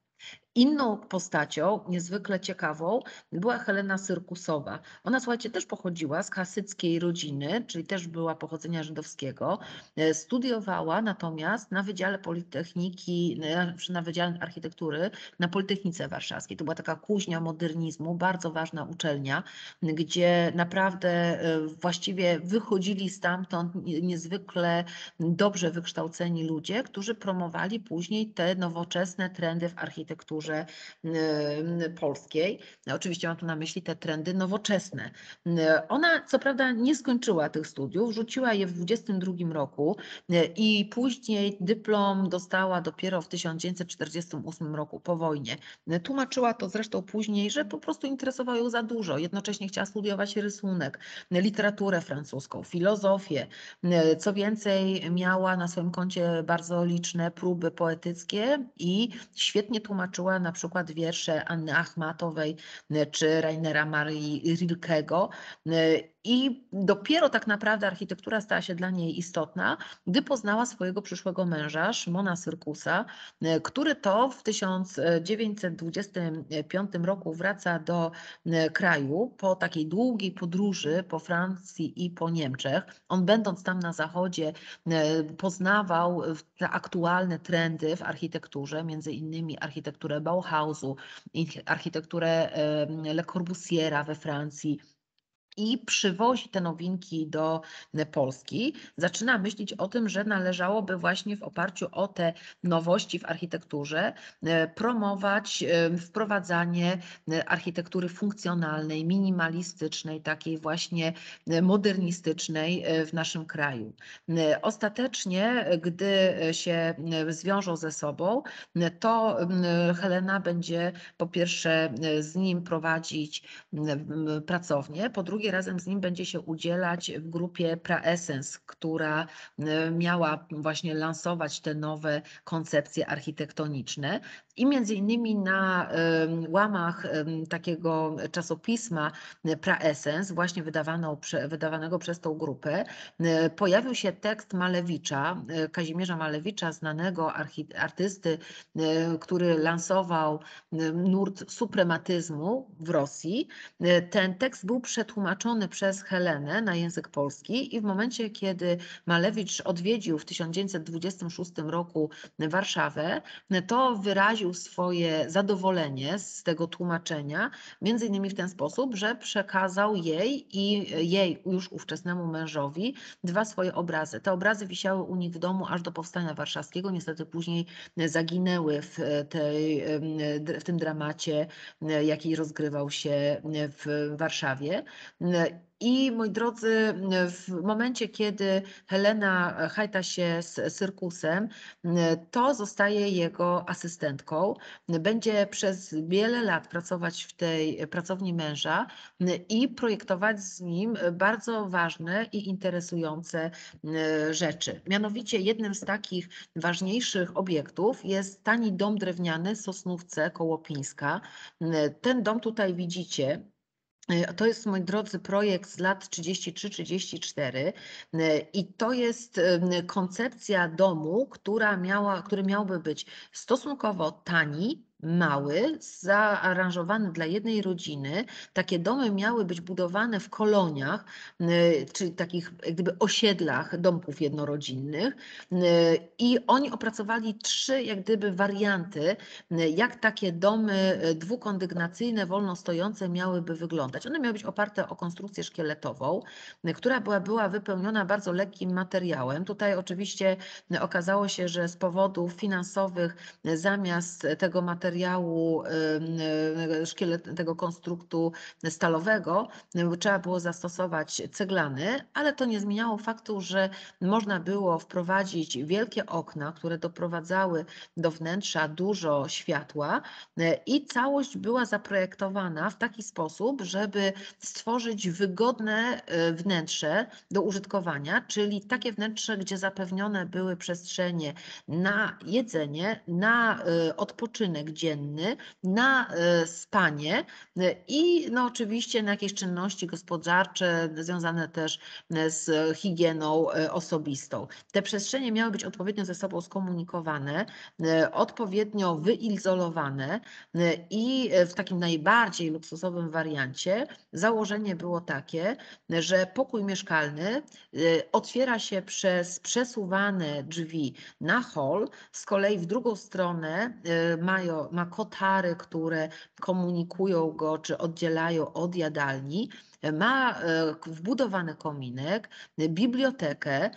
Inną postacią, niezwykle ciekawą, była Helena Syrkusowa. Ona, słuchajcie, też pochodziła z hasyckiej rodziny, czyli też była pochodzenia żydowskiego. E, studiowała natomiast na Wydziale Politechniki, na Wydziale Architektury na Politechnice Warszawskiej. To była taka kuźnia modernizmu, bardzo ważna uczelnia, gdzie naprawdę e, właściwie wychodzili stamtąd niezwykle dobrze wykształceni ludzie, którzy promowali później te nowoczesne trendy w architekturze architekturze polskiej. Oczywiście mam tu na myśli te trendy nowoczesne. Ona co prawda nie skończyła tych studiów, rzuciła je w 22 roku i później dyplom dostała dopiero w 1948 roku po wojnie. Tłumaczyła to zresztą później, że po prostu interesowało ją za dużo. Jednocześnie chciała studiować rysunek, literaturę francuską, filozofię. Co więcej, miała na swoim koncie bardzo liczne próby poetyckie i świetnie tłumaczyła na przykład wiersze Anny Achmatowej e, czy Rainera Marii Rilkego e, i dopiero tak naprawdę architektura stała się dla niej istotna, gdy poznała swojego przyszłego męża, Szymona Syrkusa, e, który to w 1925 roku wraca do kraju po takiej długiej podróży po Francji i po Niemczech. On będąc tam na zachodzie poznawał te aktualne trendy w architekturze, między innymi architekturę Bauhausu, architekturę Le Corbusiera we Francji, i przywozi te nowinki do Polski, zaczyna myśleć o tym, że należałoby właśnie w oparciu o te nowości w architekturze e, promować e, wprowadzanie e, architektury funkcjonalnej, minimalistycznej, takiej właśnie modernistycznej w naszym kraju. Ostatecznie, gdy się zwiążą ze sobą, to Helena będzie po pierwsze z nim prowadzić pracownię, po drugie drugie razem z nim będzie się udzielać w grupie Praessence, która e, miała właśnie lansować te nowe koncepcje architektoniczne. I między innymi na łamach takiego czasopisma e, Praessence, właśnie wydawanego przez tą grupę, e, pojawił się tekst Malewicza, Kazimierza Malewicza, znanego artysty, który lansował nurt suprematyzmu w Rosji. Ten tekst był przetłumaczony przetłumaczony przez Helenę na język polski i w momencie, kiedy Malewicz odwiedził w 1926 roku Warszawę, to wyraził swoje zadowolenie z tego tłumaczenia, między innymi w ten sposób, że przekazał jej i jej już ówczesnemu mężowi dwa swoje obrazy. Te obrazy wisiały u nich w domu aż do powstania warszawskiego. Niestety później zaginęły w, tej, w tym dramacie, jaki rozgrywał się w Warszawie. I moi drodzy, w momencie, kiedy Helena hajta się z Cyrkusem, to zostaje jego asystentką. Będzie przez wiele lat pracować w tej pracowni męża i projektować z nim bardzo ważne i interesujące rzeczy. Mianowicie jednym z takich ważniejszych obiektów jest tani dom drewniany Sosnówce Kołopińska. Ten dom tutaj widzicie. E, to jest, moi drodzy, projekt z lat 33-34 e, i to jest koncepcja domu, która miała, który miałby być stosunkowo tani, mały, zaaranżowany dla jednej rodziny. Takie domy miały być budowane w koloniach, czyli takich gdyby osiedlach domków jednorodzinnych i oni opracowali trzy jak gdyby warianty, jak takie domy dwukondygnacyjne, wolno stojące miałyby wyglądać. One miały być oparte o konstrukcję szkieletową, która była, była wypełniona bardzo lekkim materiałem. Tutaj oczywiście okazało się, że z powodów finansowych zamiast tego materiału materiału szkielet, tego konstruktu stalowego trzeba było zastosować ceglany, ale to nie zmieniało faktu, że można było wprowadzić wielkie okna, które doprowadzały do wnętrza dużo światła e, i całość była zaprojektowana w taki sposób, żeby stworzyć wygodne e, wnętrze do użytkowania, czyli takie wnętrze, gdzie zapewnione były przestrzenie na jedzenie, na e, odpoczynek, dzienny na e, spanie e, i no oczywiście na jakieś czynności gospodarcze związane też e, z higieną osobistą. Te przestrzenie miały być odpowiednio ze sobą skomunikowane, odpowiednio wyizolowane i w takim najbardziej luksusowym wariancie założenie było takie, że pokój mieszkalny otwiera się przez przesuwane drzwi na hol, z kolei w drugą stronę mają, ma kotary, które komunikują go czy oddzielają od jadalni ma e, wbudowany kominek, bibliotekę,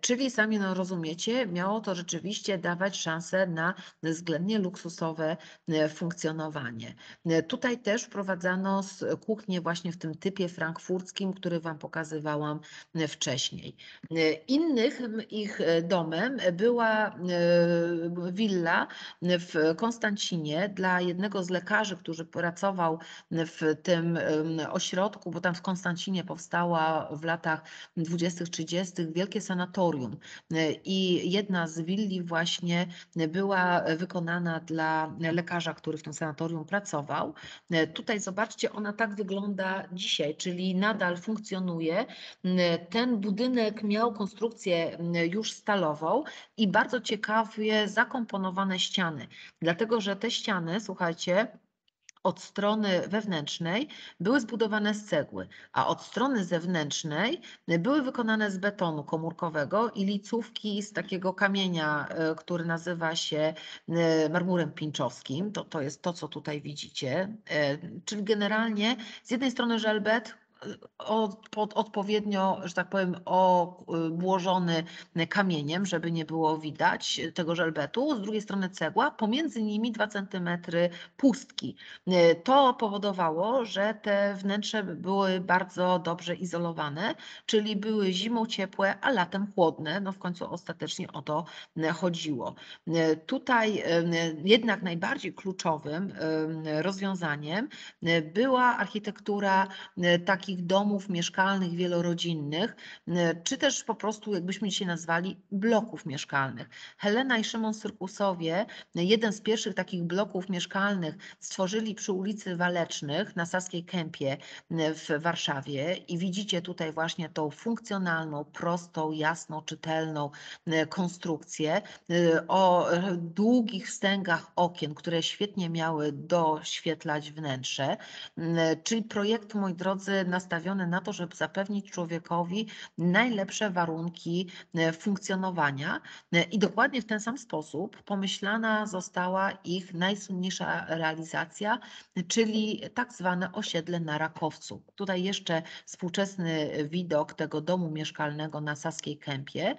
czyli sami no rozumiecie, miało to rzeczywiście dawać szansę na względnie luksusowe e, funkcjonowanie. E, tutaj też wprowadzano kuchnię właśnie w tym typie frankfurckim, który Wam pokazywałam wcześniej. Innych ich domem była willa w Konstancinie dla jednego z lekarzy, który pracował w tym ośrodku, bo tam w Konstancinie powstała w latach 20-30 wielkie sanatorium i jedna z willi właśnie była wykonana dla lekarza, który w tym sanatorium pracował. Tutaj zobaczcie, ona tak wygląda dzisiaj, czyli nadal funkcjonuje. Ten budynek miał konstrukcję już stalową i bardzo ciekawie zakomponowane ściany, dlatego że te ściany, słuchajcie, od strony wewnętrznej były zbudowane z cegły, a od strony zewnętrznej były wykonane z betonu komórkowego i licówki z takiego kamienia, e, który nazywa się e, marmurem pinczowskim. To, to jest to, co tutaj widzicie. E, czyli generalnie z jednej strony żelbet, od, pod, odpowiednio, że tak powiem, obłożony kamieniem, żeby nie było widać tego żelbetu. Z drugiej strony cegła, pomiędzy nimi 2 cm pustki. To powodowało, że te wnętrze były bardzo dobrze izolowane, czyli były zimą ciepłe, a latem chłodne. No w końcu ostatecznie o to chodziło. Tutaj jednak najbardziej kluczowym rozwiązaniem była architektura takich takich domów mieszkalnych wielorodzinnych, czy też po prostu, jakbyśmy dzisiaj nazwali, bloków mieszkalnych. Helena i Szymon Syrkusowie jeden z pierwszych takich bloków mieszkalnych stworzyli przy ulicy Walecznych na Saskiej Kępie w Warszawie i widzicie tutaj właśnie tą funkcjonalną, prostą, jasną, czytelną konstrukcję o długich wstęgach okien, które świetnie miały doświetlać wnętrze. Czyli projekt, moi drodzy, na nastawione na to, żeby zapewnić człowiekowi najlepsze warunki e, funkcjonowania. E, I dokładnie w ten sam sposób pomyślana została ich najsłynniejsza realizacja, czyli tak zwane osiedle na Rakowcu. Tutaj jeszcze współczesny widok tego domu mieszkalnego na Saskiej Kępie.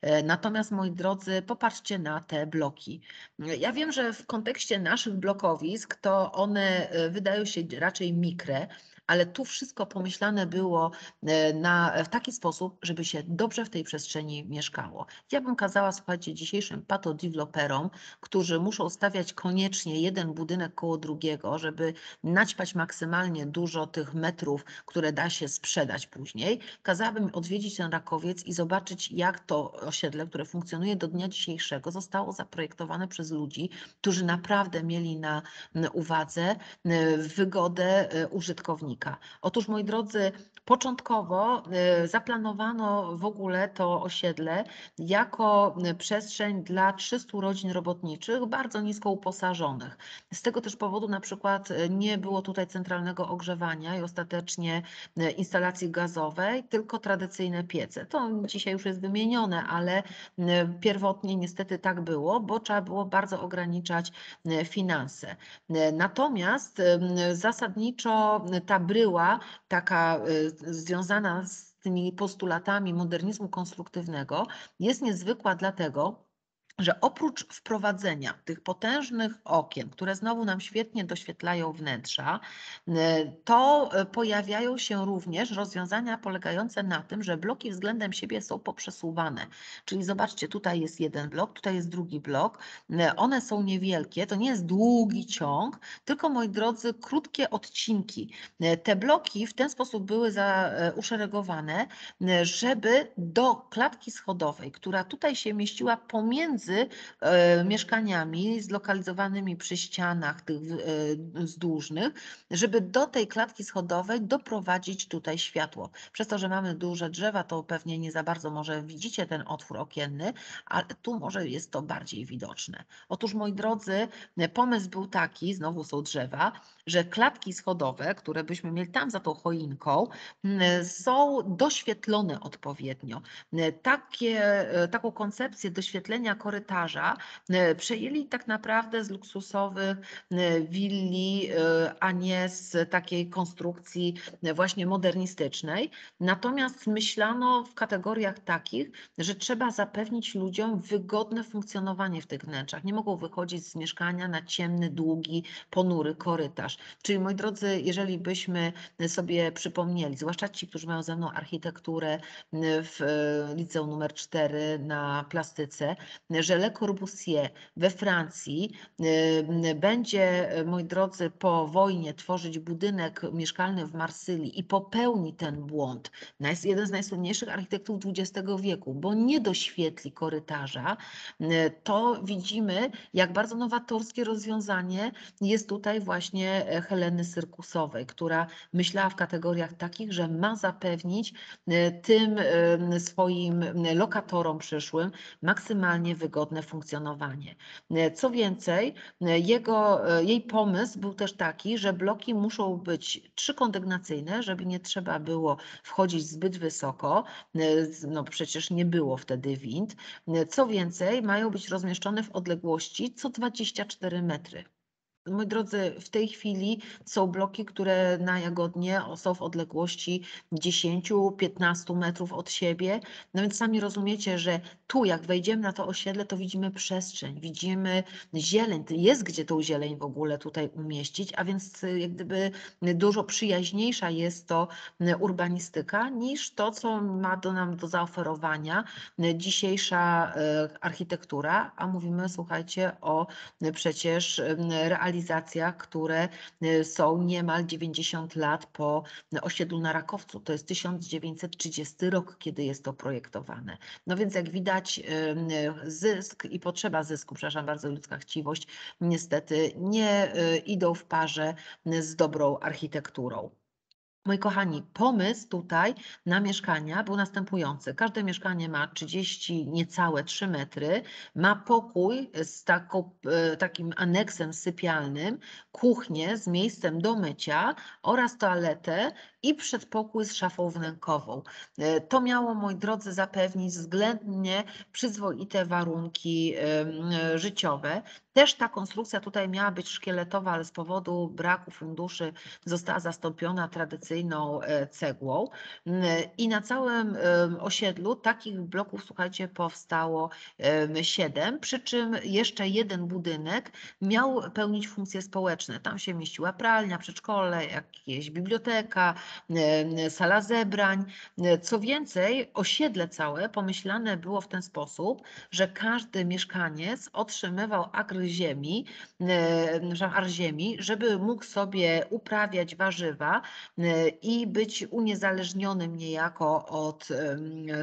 E, Natomiast moi drodzy, popatrzcie na te bloki. Ja wiem, że w kontekście naszych blokowisk to one wydają się raczej mikre, ale tu wszystko pomyślane było e, na, w taki sposób, żeby się dobrze w tej przestrzeni mieszkało. Ja bym kazała, słuchajcie, dzisiejszym patodeweloperom, którzy muszą stawiać koniecznie jeden budynek koło drugiego, żeby naćpać maksymalnie dużo tych metrów, które da się sprzedać później, kazałabym odwiedzić ten Rakowiec i zobaczyć, jak to osiedle, które funkcjonuje do dnia dzisiejszego, zostało zaprojektowane przez ludzi, którzy naprawdę mieli na uwadze e, wygodę e, Otóż, moi drodzy, początkowo e, zaplanowano w ogóle to osiedle jako e, przestrzeń dla 300 rodzin robotniczych, bardzo nisko uposażonych. Z tego też powodu na przykład e, nie było tutaj centralnego ogrzewania i ostatecznie instalacji gazowej, tylko tradycyjne piece. To dzisiaj już jest wymienione, ale pierwotnie niestety tak było, bo trzeba było bardzo ograniczać finanse. Natomiast zasadniczo ta bryła taka y, związana z tymi postulatami modernizmu konstruktywnego jest niezwykła dlatego, że oprócz wprowadzenia tych potężnych okien, które znowu nam świetnie doświetlają wnętrza, y, to y, pojawiają się również rozwiązania polegające na tym, że bloki względem siebie są poprzesuwane. Czyli zobaczcie, tutaj jest jeden blok, tutaj jest drugi blok. Y, one są niewielkie, to nie jest długi ciąg, tylko moi drodzy, krótkie odcinki. Te bloki w ten sposób były za, uszeregowane, żeby do klatki schodowej, która tutaj się mieściła pomiędzy między e, mieszkaniami zlokalizowanymi przy ścianach tych e, wzdłużnych, żeby do tej klatki schodowej doprowadzić tutaj światło. Przez to, że mamy duże drzewa, to pewnie nie za bardzo może widzicie ten otwór okienny, ale tu może jest to bardziej widoczne. Otóż moi drodzy, pomysł był taki, znowu są drzewa, że klatki schodowe, które byśmy mieli tam za tą choinką, są doświetlone odpowiednio. Takie, e, taką koncepcję doświetlenia korytarza e, przejęli tak naprawdę z luksusowych e, willi, a nie z takiej konstrukcji właśnie modernistycznej. Natomiast myślano w kategoriach takich, że trzeba zapewnić ludziom wygodne funkcjonowanie w tych wnętrzach. Nie mogą wychodzić z mieszkania na ciemny, długi, ponury korytarz. Czyli moi drodzy, jeżeli byśmy sobie przypomnieli, zwłaszcza ci, którzy mają ze mną architekturę w e, liceum numer 4 na plastyce, że Le Corbusier we Francji e, będzie, moi drodzy, po wojnie tworzyć budynek mieszkalny w Marsylii i popełni ten błąd. Jeden z najsłynniejszych architektów XX wieku, bo nie doświetli korytarza, e, to widzimy, jak bardzo nowatorskie rozwiązanie jest tutaj właśnie E, Heleny Syrkusowej, która myślała w kategoriach takich, że ma zapewnić e, tym e, swoim lokatorom przyszłym maksymalnie wygodne funkcjonowanie. Co więcej, jego, jej pomysł był też taki, że bloki muszą być trzykondygnacyjne, żeby nie trzeba było wchodzić zbyt wysoko, no przecież nie było wtedy wind. Co więcej, mają być rozmieszczone w odległości co 24 metry. Moi drodzy, w tej chwili są bloki, które na Jagodnie są w odległości 10-15 metrów od siebie. No więc sami rozumiecie, że tu jak wejdziemy na to osiedle, to widzimy przestrzeń, widzimy zieleń. Jest gdzie tą zieleń w ogóle tutaj umieścić, a więc y, jak gdyby dużo przyjaźniejsza jest to y, urbanistyka niż to, co ma do nam do zaoferowania y, dzisiejsza architektura, a mówimy, słuchajcie, o przecież realizacji realizacjach, które y, są niemal 90 lat po osiedlu na Rakowcu. To jest 1930 rok, kiedy jest to projektowane. No więc jak widać y, zysk i potrzeba zysku, przepraszam bardzo, ludzka chciwość niestety nie y, idą w parze z dobrą architekturą. Moi kochani, pomysł tutaj na mieszkania był następujący. Każde mieszkanie ma 30, niecałe 3 metry, ma pokój z taką, e, takim aneksem sypialnym, kuchnię z miejscem do mycia oraz toaletę i przedpokój z szafą wnękową. E, To miało, moi drodzy, zapewnić względnie przyzwoite warunki e, życiowe. Też ta konstrukcja tutaj miała być szkieletowa, ale z powodu braku funduszy została zastąpiona tradycyjną e, cegłą. I na całym em, osiedlu takich bloków, słuchajcie, powstało em, siedem, przy czym jeszcze jeden budynek miał pełnić funkcje społeczne. Tam się mieściła pralnia, przedszkole, jakieś biblioteka, sala zebrań. E, Co więcej, osiedle całe pomyślane było w ten sposób, że każdy mieszkaniec otrzymywał agr ziemi, e, ar ziemi, żeby mógł sobie uprawiać warzywa e, i być uniezależnionym niejako od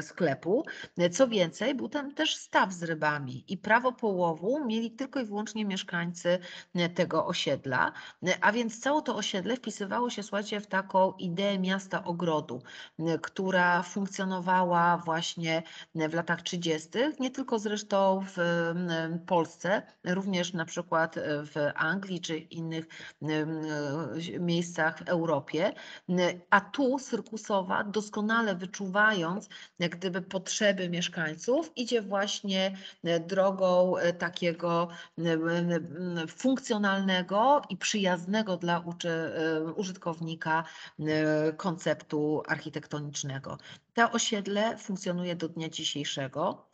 sklepu. Co więcej, był tam też staw z rybami i prawo połowu mieli tylko i wyłącznie mieszkańcy tego osiedla, a więc całe to osiedle wpisywało się, słuchajcie, w taką ideę miasta ogrodu, która funkcjonowała właśnie w latach 30., nie tylko zresztą w Polsce, również na przykład w Anglii czy innych miejscach w Europie. A tu Cyrkusowa, doskonale wyczuwając jak gdyby potrzeby mieszkańców, idzie właśnie e, drogą e, takiego m, funkcjonalnego i przyjaznego dla e, użytkownika e, konceptu architektonicznego. To osiedle funkcjonuje do dnia dzisiejszego.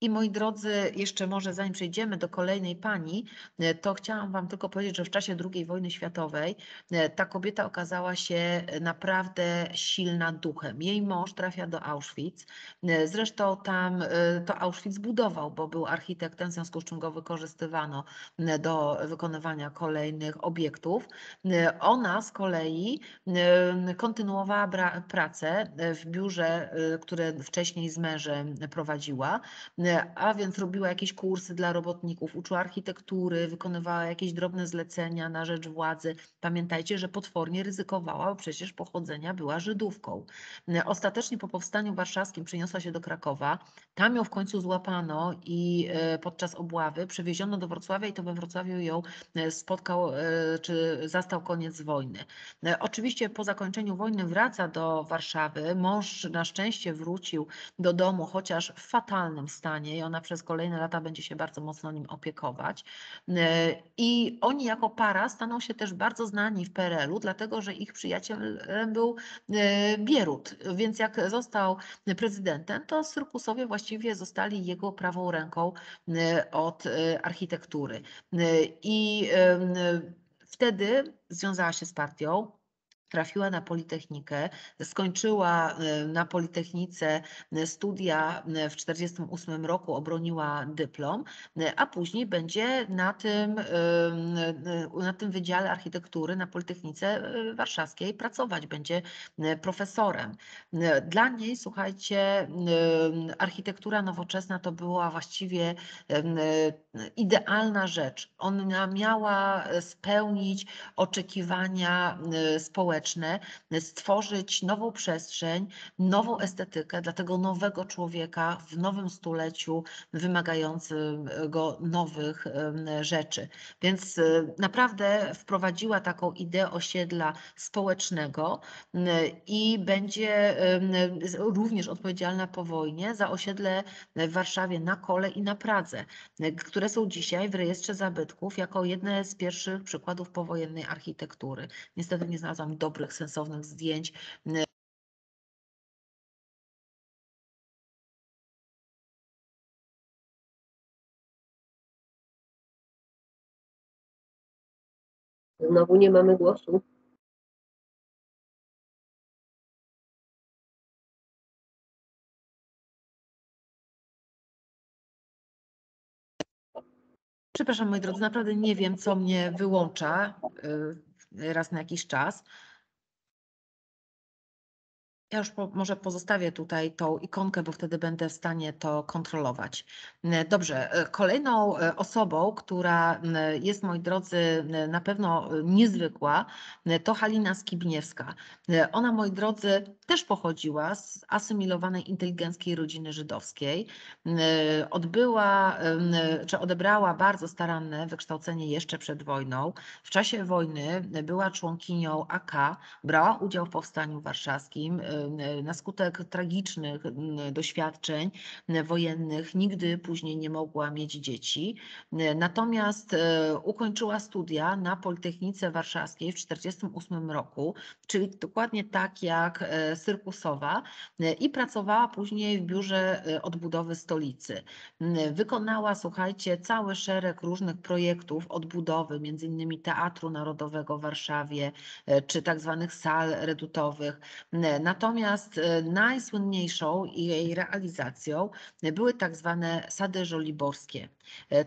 I moi drodzy, jeszcze może zanim przejdziemy do kolejnej pani, e, to chciałam Wam tylko powiedzieć, że w czasie II wojny światowej e, ta kobieta okazała się naprawdę silna duchem. Jej mąż trafia do Auschwitz. E, Zresztą tam e, to Auschwitz budował, bo był architektem, w związku z czym go wykorzystywano e, do wykonywania kolejnych obiektów. E, Ona z kolei e, kontynuowała pracę e, w biurze, e, które wcześniej z mężem prowadziła. A więc robiła jakieś kursy dla robotników, uczyła architektury, wykonywała jakieś drobne zlecenia na rzecz władzy. Pamiętajcie, że potwornie ryzykowała, bo przecież pochodzenia była Żydówką. Ostatecznie po powstaniu warszawskim przeniosła się do Krakowa. Tam ją w końcu złapano i e, podczas obławy przewieziono do Wrocławia i to we Wrocławiu ją e, spotkał e, czy zastał koniec wojny. Oczywiście po zakończeniu wojny wraca do Warszawy. Mąż na szczęście wrócił do domu, chociaż w fatalnym stanie i ona przez kolejne lata będzie się bardzo mocno nim opiekować. E, I oni jako para staną się też bardzo znani w PRL-u, dlatego że ich przyjacielem był e, Bierut, więc jak został prezydentem, to Syrkusowie właściwie zostali jego prawą ręką e, od architektury. I wtedy związała się z partią, trafiła na Politechnikę, skończyła e, na Politechnice e, studia e, w 1948 roku, obroniła dyplom, a później będzie na tym, na tym Wydziale Architektury na Politechnice Warszawskiej pracować, będzie profesorem. Dla niej, słuchajcie, architektura nowoczesna to była właściwie idealna rzecz. Ona miała spełnić oczekiwania społeczne, e, stworzyć nową przestrzeń, nową estetykę dla tego nowego człowieka w nowym stuleciu, wymagającego nowych em, rzeczy. Więc e, naprawdę wprowadziła taką ideę osiedla społecznego m, i będzie również odpowiedzialna po wojnie za osiedle w Warszawie na Kole i na Pradze, które są dzisiaj w rejestrze zabytków jako jedne z pierwszych przykładów powojennej architektury. Niestety nie znalazłam dobrych, sensownych zdjęć. Znowu nie mamy głosu. Przepraszam, moi drodzy, naprawdę nie wiem, co mnie wyłącza y, raz na jakiś czas. Ja już po, może pozostawię tutaj tą ikonkę, bo wtedy będę w stanie to kontrolować. E, Dobrze, e, kolejną e, osobą, która jest, moi drodzy, na pewno niezwykła, to Halina Skibniewska. Ona, moi drodzy, też pochodziła z asymilowanej inteligenckiej rodziny żydowskiej. Odbyła, czy odebrała bardzo staranne wykształcenie jeszcze przed wojną. W czasie wojny była członkinią AK, brała udział w powstaniu warszawskim. Y, Na skutek tragicznych y, doświadczeń wojennych nigdy później nie mogła mieć dzieci. Y, Natomiast y, ukończyła studia na Politechnice Warszawskiej w 1948 roku, czyli dokładnie tak jak Syrkusowa i pracowała później w biurze odbudowy stolicy. Y, Wykonała, słuchajcie, cały szereg różnych projektów odbudowy, między innymi Teatru Narodowego w Warszawie, e, czy tak zwanych sal redutowych. N- Natomiast e, najsłynniejszą jej realizacją były tak zwane sady żoliborskie.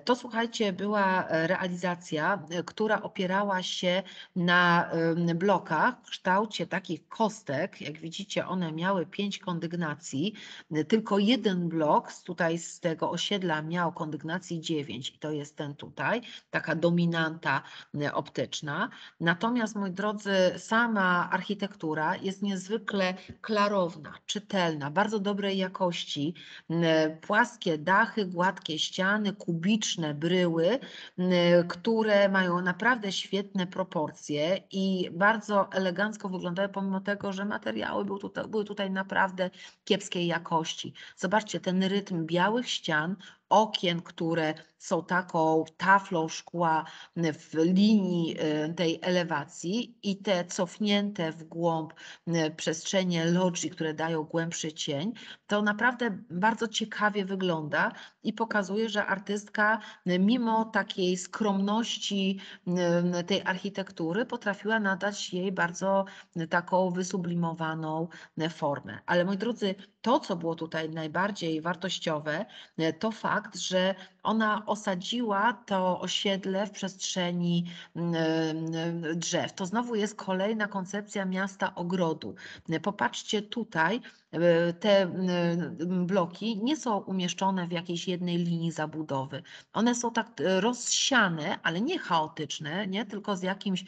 To słuchajcie, była e, realizacja, e, która opierała się na blokach w kształcie takich kostek. Jak widzicie, one miały pięć kondygnacji. Tylko jeden blok tutaj z tego osiedla miał kondygnacji 9 i to jest ten tutaj, taka dominanta e, optyczna. Natomiast, moi drodzy, sama architektura jest niezwykle klarowna, czytelna, bardzo dobrej jakości. Płaskie dachy, gładkie ściany, kubiczne bryły, które mają naprawdę świetne proporcje i bardzo elegancko wyglądają, pomimo tego, że materiały były tutaj, były tutaj naprawdę kiepskiej jakości. Zobaczcie, ten rytm białych ścian, okien, które są taką taflą szkła w linii y, tej elewacji i te cofnięte w głąb y, przestrzenie logii, które dają głębszy cień, to naprawdę bardzo ciekawie wygląda i pokazuje, że artystka y, mimo takiej skromności tej architektury potrafiła nadać jej bardzo taką wysublimowaną formę. Ale moi drodzy, to, co było tutaj najbardziej wartościowe, y, to fakt, że ona osadziła to osiedle w przestrzeni mm, y, drzew. To znowu jest kolejna koncepcja miasta ogrodu. Y, Popatrzcie tutaj, te y, bloki nie są umieszczone w jakiejś jednej linii zabudowy. One są tak y, rozsiane, ale nie chaotyczne, nie? tylko z jakimś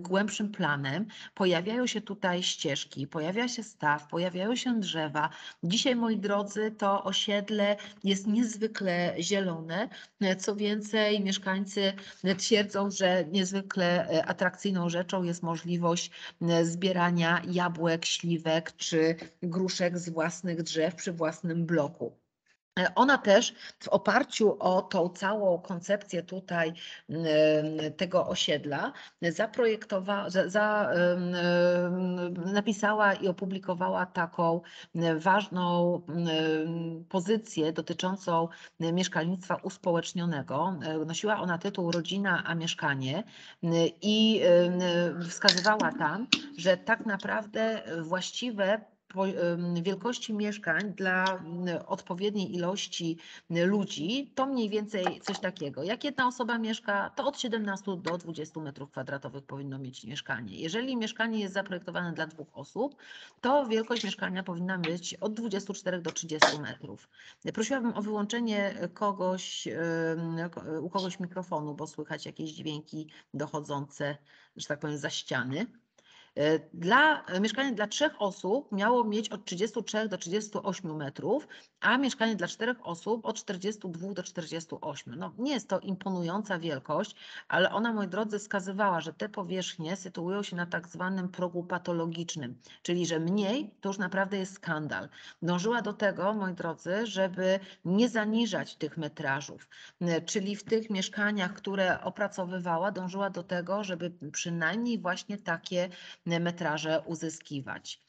głębszym planem. Pojawiają się tutaj ścieżki, pojawia się staw, pojawiają się drzewa. Dzisiaj, moi drodzy, to osiedle jest niezwykle zielone. E, Co więcej, mieszkańcy e, twierdzą, że niezwykle e, atrakcyjną rzeczą jest możliwość e, zbierania jabłek, śliwek czy gruszek z własnych drzew przy własnym bloku. E, Ona też w oparciu o tą całą koncepcję tutaj tego osiedla zaprojektowała, za, za, napisała i opublikowała taką ważną pozycję dotyczącą mieszkalnictwa uspołecznionego. E, Nosiła ona tytuł Rodzina a mieszkanie em, i wskazywała tam, że tak naprawdę właściwe wielkości mieszkań dla m, odpowiedniej ilości m, ludzi, to mniej więcej coś takiego. Jak jedna osoba mieszka, to od 17 do 20 metrów kwadratowych powinno mieć mieszkanie. Jeżeli mieszkanie jest zaprojektowane dla dwóch osób, to wielkość mieszkania powinna być od 24 do 30 metrów. Prosiłabym o wyłączenie kogoś, u kogoś mikrofonu, bo słychać jakieś dźwięki dochodzące, że tak powiem, za ściany. E, Dla, e, mieszkanie dla trzech osób miało mieć od 33 do 38 metrów, a mieszkanie dla czterech osób od 42 do 48. No, nie jest to imponująca wielkość, ale ona, moi drodzy, wskazywała, że te powierzchnie sytuują się na tak zwanym progu patologicznym, czyli że mniej to już naprawdę jest skandal. Dążyła do tego, moi drodzy, żeby nie zaniżać tych metrażów, e, czyli w tych mieszkaniach, które opracowywała, dążyła do tego, żeby przynajmniej właśnie takie metraże uzyskiwać.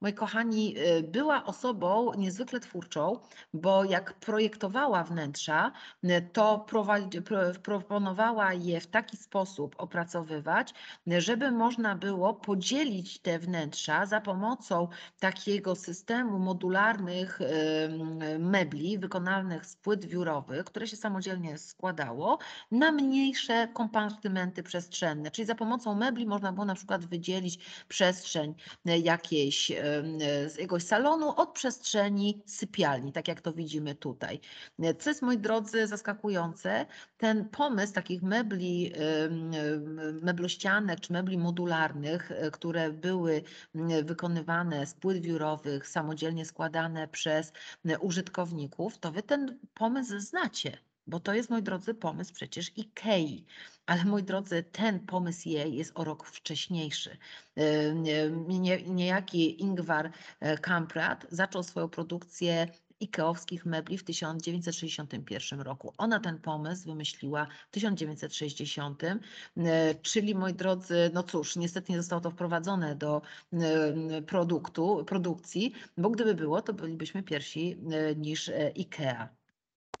Moi kochani, y, była osobą niezwykle twórczą, bo jak projektowała wnętrza, y, to pro- proponowała je w taki sposób opracowywać, y, żeby można było podzielić te wnętrza za pomocą takiego systemu modularnych y, m, mebli wykonanych z płyt wiórowych, które się samodzielnie składało, na mniejsze kompartymenty przestrzenne. Czyli za pomocą mebli można było na przykład wydzielić przestrzeń jakiejś z jakiegoś salonu od przestrzeni sypialni, tak jak to widzimy tutaj. Co jest, moi drodzy, zaskakujące, ten pomysł takich mebli, meblościanek czy mebli modularnych, które były wykonywane z płyt wiórowych, samodzielnie składane przez użytkowników, to wy ten pomysł znacie. Bo to jest, moi drodzy, pomysł przecież IKEA. Ale moi drodzy, ten pomysł jej jest o rok wcześniejszy. Nie, niejaki Ingvar e, Kamprad zaczął swoją produkcję Ikeowskich mebli w 1961 roku. Ona ten pomysł wymyśliła w 1960, e, czyli moi drodzy, no cóż, niestety nie zostało to wprowadzone do produktu, produkcji, bo gdyby było, to bylibyśmy pierwsi e, niż IKEA.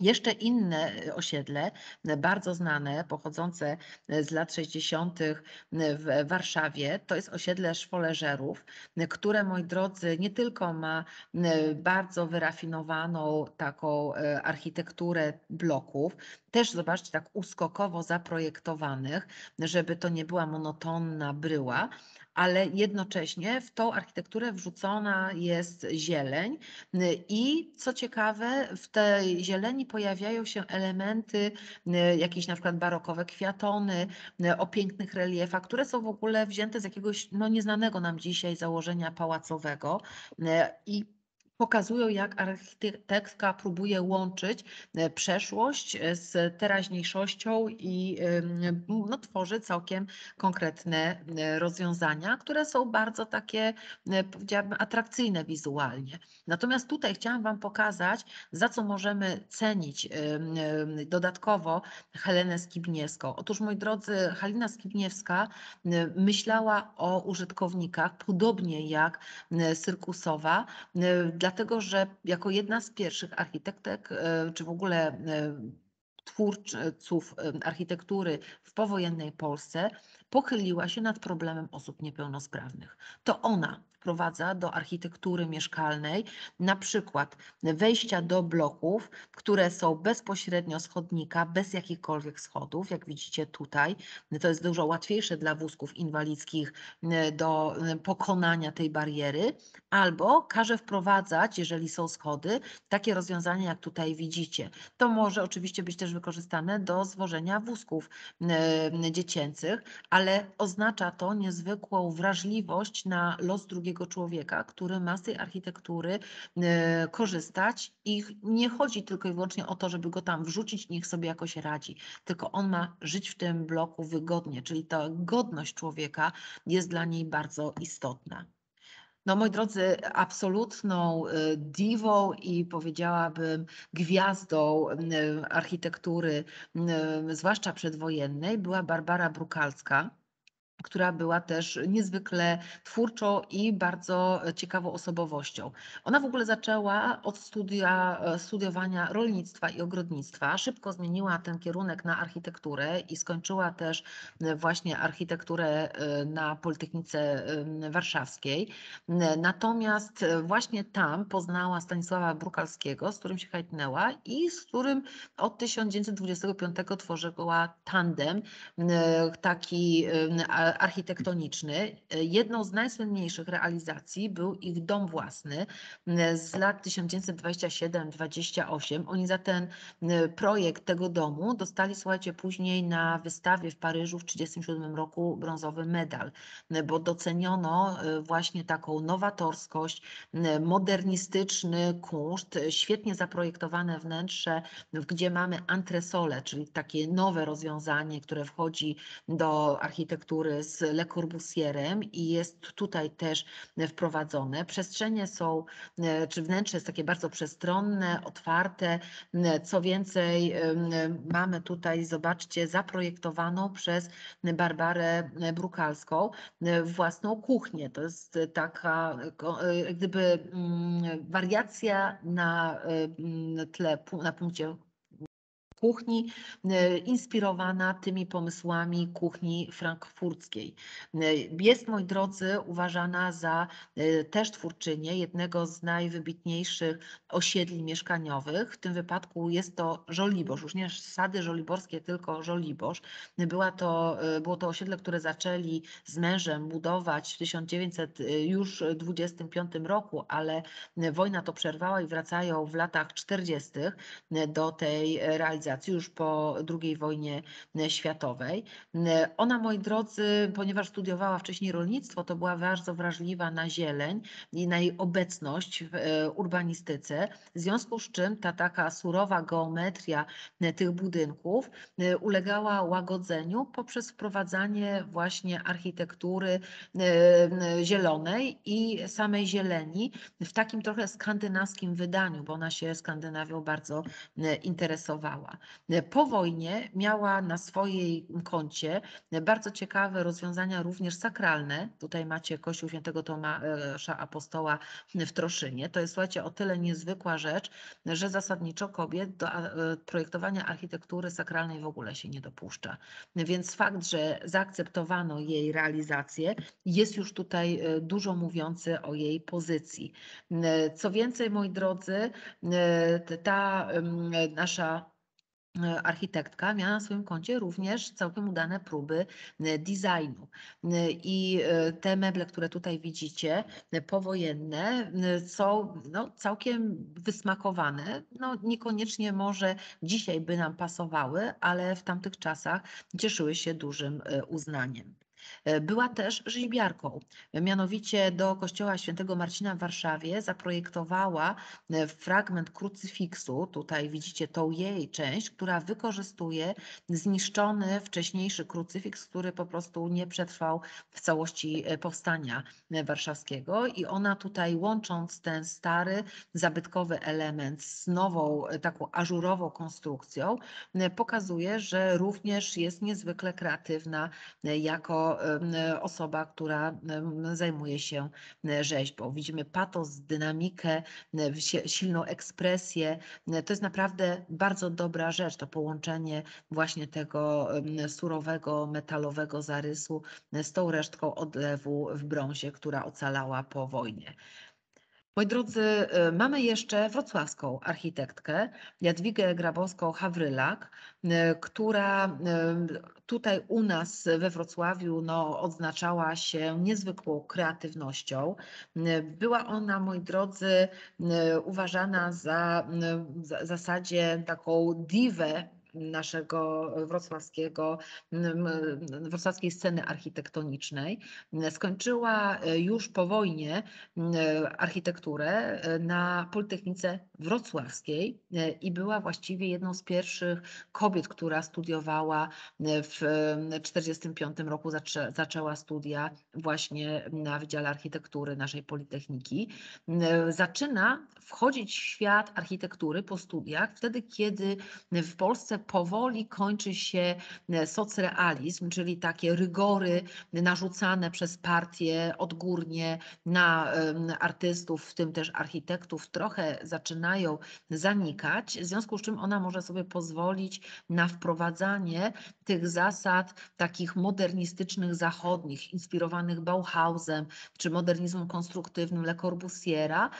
Jeszcze inne e, osiedle, e, bardzo znane, pochodzące e, z lat 60. w Warszawie, to jest osiedle szwoleżerów, które, moi drodzy, nie tylko ma bardzo wyrafinowaną taką architekturę bloków, też zobaczcie, tak uskokowo zaprojektowanych, żeby to nie była monotonna bryła, ale jednocześnie w tą architekturę wrzucona jest zieleń. I co ciekawe, w tej zieleni pojawiają się elementy, jakieś na przykład barokowe kwiatony o pięknych reliefach, które są w ogóle wzięte z jakiegoś no, nieznanego nam dzisiaj założenia pałacowego. I pokazują, jak architektka próbuje łączyć e, przeszłość e, z teraźniejszością i no, tworzy całkiem konkretne e, rozwiązania, które są bardzo takie, powiedziałabym, atrakcyjne wizualnie. Natomiast tutaj chciałam Wam pokazać, za co możemy cenić dodatkowo Helenę Skibniewską. Otóż, moi drodzy, Halina Skibniewska myślała o użytkownikach podobnie jak Syrkusowa, dlatego że jako jedna z pierwszych architektek, e, czy w ogóle e, twórców e, architektury w powojennej Polsce, pochyliła się nad problemem osób niepełnosprawnych. To ona wprowadza do architektury mieszkalnej, na przykład wejścia do bloków, które są bezpośrednio z chodnika, bez jakichkolwiek schodów, jak widzicie tutaj. To jest dużo łatwiejsze dla wózków inwalidzkich e, do e, pokonania tej bariery, albo każe wprowadzać, jeżeli są schody, takie rozwiązania, jak tutaj widzicie. To może oczywiście być też wykorzystane do zwożenia wózków e, dziecięcych, ale oznacza to niezwykłą wrażliwość na los drugiego drugiego człowieka, który ma z tej architektury e, korzystać i nie chodzi tylko i wyłącznie o to, żeby go tam wrzucić, niech sobie jakoś radzi, tylko on ma żyć w tym bloku wygodnie, czyli ta godność człowieka jest dla niej bardzo istotna. No moi drodzy, absolutną e, diwą i powiedziałabym gwiazdą architektury, zwłaszcza przedwojennej, była Barbara Brukalska która była też niezwykle twórczą i bardzo ciekawą osobowością. Ona w ogóle zaczęła od studia, studiowania rolnictwa i ogrodnictwa. Szybko zmieniła ten kierunek na architekturę i skończyła też właśnie architekturę e, na Politechnice Warszawskiej. Natomiast właśnie tam poznała Stanisława Brukalskiego, z którym się hajtnęła i z którym od 1925 tworzyła tandem, taki architektoniczny. Jedną z najsłynniejszych realizacji był ich dom własny z lat 1927-28. Oni za ten projekt tego domu dostali, słuchajcie, później na wystawie w Paryżu w 1937 roku brązowy medal, bo doceniono e, właśnie taką nowatorskość, modernistyczny kunszt, świetnie zaprojektowane wnętrze, gdzie mamy antresole, czyli takie nowe rozwiązanie, które wchodzi do architektury z Le Corbusierem i jest tutaj też wprowadzone. Przestrzenie są, e, czy wnętrze jest takie bardzo przestronne, otwarte. E, co więcej, e, mamy tutaj, zobaczcie, zaprojektowaną przez Barbarę Brukalską własną kuchnię. To jest taka gdyby mm, wariacja na tle, na punkcie kuchni, e, inspirowana tymi pomysłami kuchni frankfurckiej. E, Jest, moi drodzy, uważana za e, też twórczynię jednego z najwybitniejszych osiedli mieszkaniowych. W tym wypadku jest to Żoliborz, już nie sady żoliborskie, tylko Żoliborz. Była to, było to osiedle, które zaczęli z mężem budować w 1900 już 25 roku, ale wojna to przerwała i wracają w latach 40. do tej realizacji już po II wojnie światowej. Ona, moi drodzy, ponieważ studiowała wcześniej rolnictwo, to była bardzo wrażliwa na zieleń i na jej obecność w e, urbanistyce, w związku z czym ta taka surowa geometria e, tych budynków e, ulegała łagodzeniu poprzez wprowadzanie właśnie architektury zielonej i samej zieleni w takim trochę skandynawskim wydaniu, bo ona się Skandynawią bardzo interesowała. Po wojnie miała na swojej koncie bardzo ciekawe rozwiązania, również sakralne. Tutaj macie Kościół Świętego Tomasza Apostoła w Troszynie. To jest, słuchajcie, o tyle niezwykła rzecz, że zasadniczo kobiet do projektowania architektury sakralnej w ogóle się nie dopuszcza. Więc fakt, że zaakceptowano jej realizację, jest już tutaj e, dużo mówiący o jej pozycji. Co więcej, moi drodzy, e, ta nasza E, architektka miała na swoim koncie również całkiem udane próby e, designu. E, I te meble, które tutaj widzicie, powojenne, są no, całkiem wysmakowane. No, niekoniecznie może dzisiaj by nam pasowały, ale w tamtych czasach cieszyły się dużym uznaniem. E, była też rzeźbiarką. Mianowicie do kościoła świętego Marcina w Warszawie zaprojektowała e, fragment krucyfiksu. Tutaj widzicie tą jej część, która wykorzystuje zniszczony wcześniejszy krucyfiks, który po prostu nie przetrwał w całości e, powstania warszawskiego. I ona tutaj łącząc ten stary, zabytkowy element z nową, taką ażurową konstrukcją, pokazuje, że również jest niezwykle kreatywna jako osoba, która zajmuje się rzeźbą. Widzimy patos, dynamikę, silną ekspresję. To jest naprawdę bardzo dobra rzecz, to połączenie właśnie tego surowego, metalowego zarysu z tą resztką odlewu w brązie, która ocalała po wojnie. Moi drodzy, y, mamy jeszcze wrocławską architektkę Jadwigę Grabowską-Hawrylak, y, która y, tutaj u nas we Wrocławiu no, odznaczała się niezwykłą kreatywnością. Była ona, moi drodzy, uważana za w zasadzie taką diwę naszego wrocławskiego, wrocławskiej sceny architektonicznej. Skończyła e, już po wojnie architekturę e, na Politechnice Wrocławskiej e, i była właściwie jedną z pierwszych kobiet, która studiowała w 1945 roku, zaczę, zaczęła studia właśnie na Wydziale Architektury naszej Politechniki. Zaczyna wchodzić w świat architektury po studiach, wtedy kiedy w Polsce powoli kończy się e, socrealizm, czyli takie rygory narzucane przez partie odgórnie na artystów, w tym też architektów, trochę zaczynają zanikać, w związku z czym ona może sobie pozwolić na wprowadzanie tych zasad takich modernistycznych zachodnich, inspirowanych Bauhausem czy modernizmem konstruktywnym Le Corbusiera.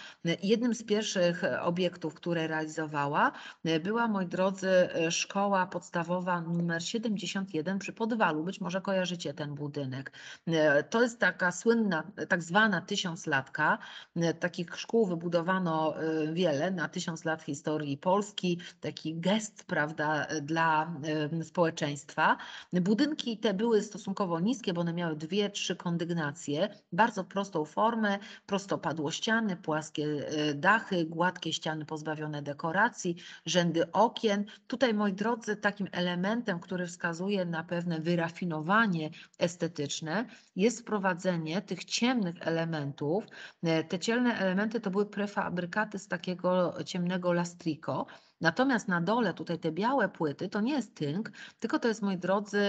Jednym z pierwszych obiektów, które realizowała, e, była, moi drodzy, e, szkoła szkoła podstawowa numer 71 przy Podwalu. Być może kojarzycie ten budynek. E, to jest taka słynna, tak zwana tysiąclatka. E, takich szkół wybudowano e, wiele na tysiąc lat historii Polski. Taki gest, prawda, dla społeczeństwa. Budynki te były stosunkowo niskie, bo one miały dwie, trzy kondygnacje. Bardzo prostą formę, prostopadłościany, płaskie dachy, gładkie ściany pozbawione dekoracji, rzędy okien. Tutaj, moi drodzy, drodzy, takim elementem, który wskazuje na pewne wyrafinowanie estetyczne, jest wprowadzenie tych ciemnych elementów. E, te ciemne elementy to były prefabrykaty z takiego ciemnego lastriko. Natomiast na dole tutaj te białe płyty to nie jest tynk, tylko to jest, moi drodzy,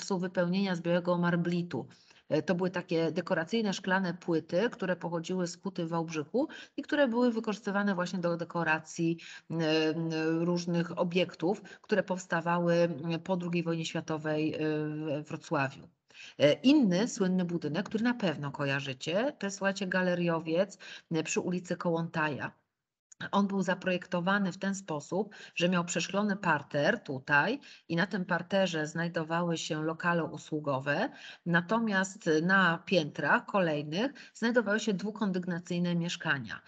są wypełnienia z białego marblitu. E, To były takie dekoracyjne szklane płyty, które pochodziły z huty w Wałbrzychu i które były wykorzystywane właśnie do dekoracji e, m, różnych obiektów, które powstawały m, po II wojnie światowej e, w Wrocławiu. Inny słynny budynek, który na pewno kojarzycie, to jest słuchajcie galeriowiec przy ulicy Kołątaja. On był zaprojektowany w ten sposób, że miał przeszklony parter tutaj i na tym parterze znajdowały się lokale usługowe, natomiast na piętrach kolejnych znajdowały się dwukondygnacyjne mieszkania.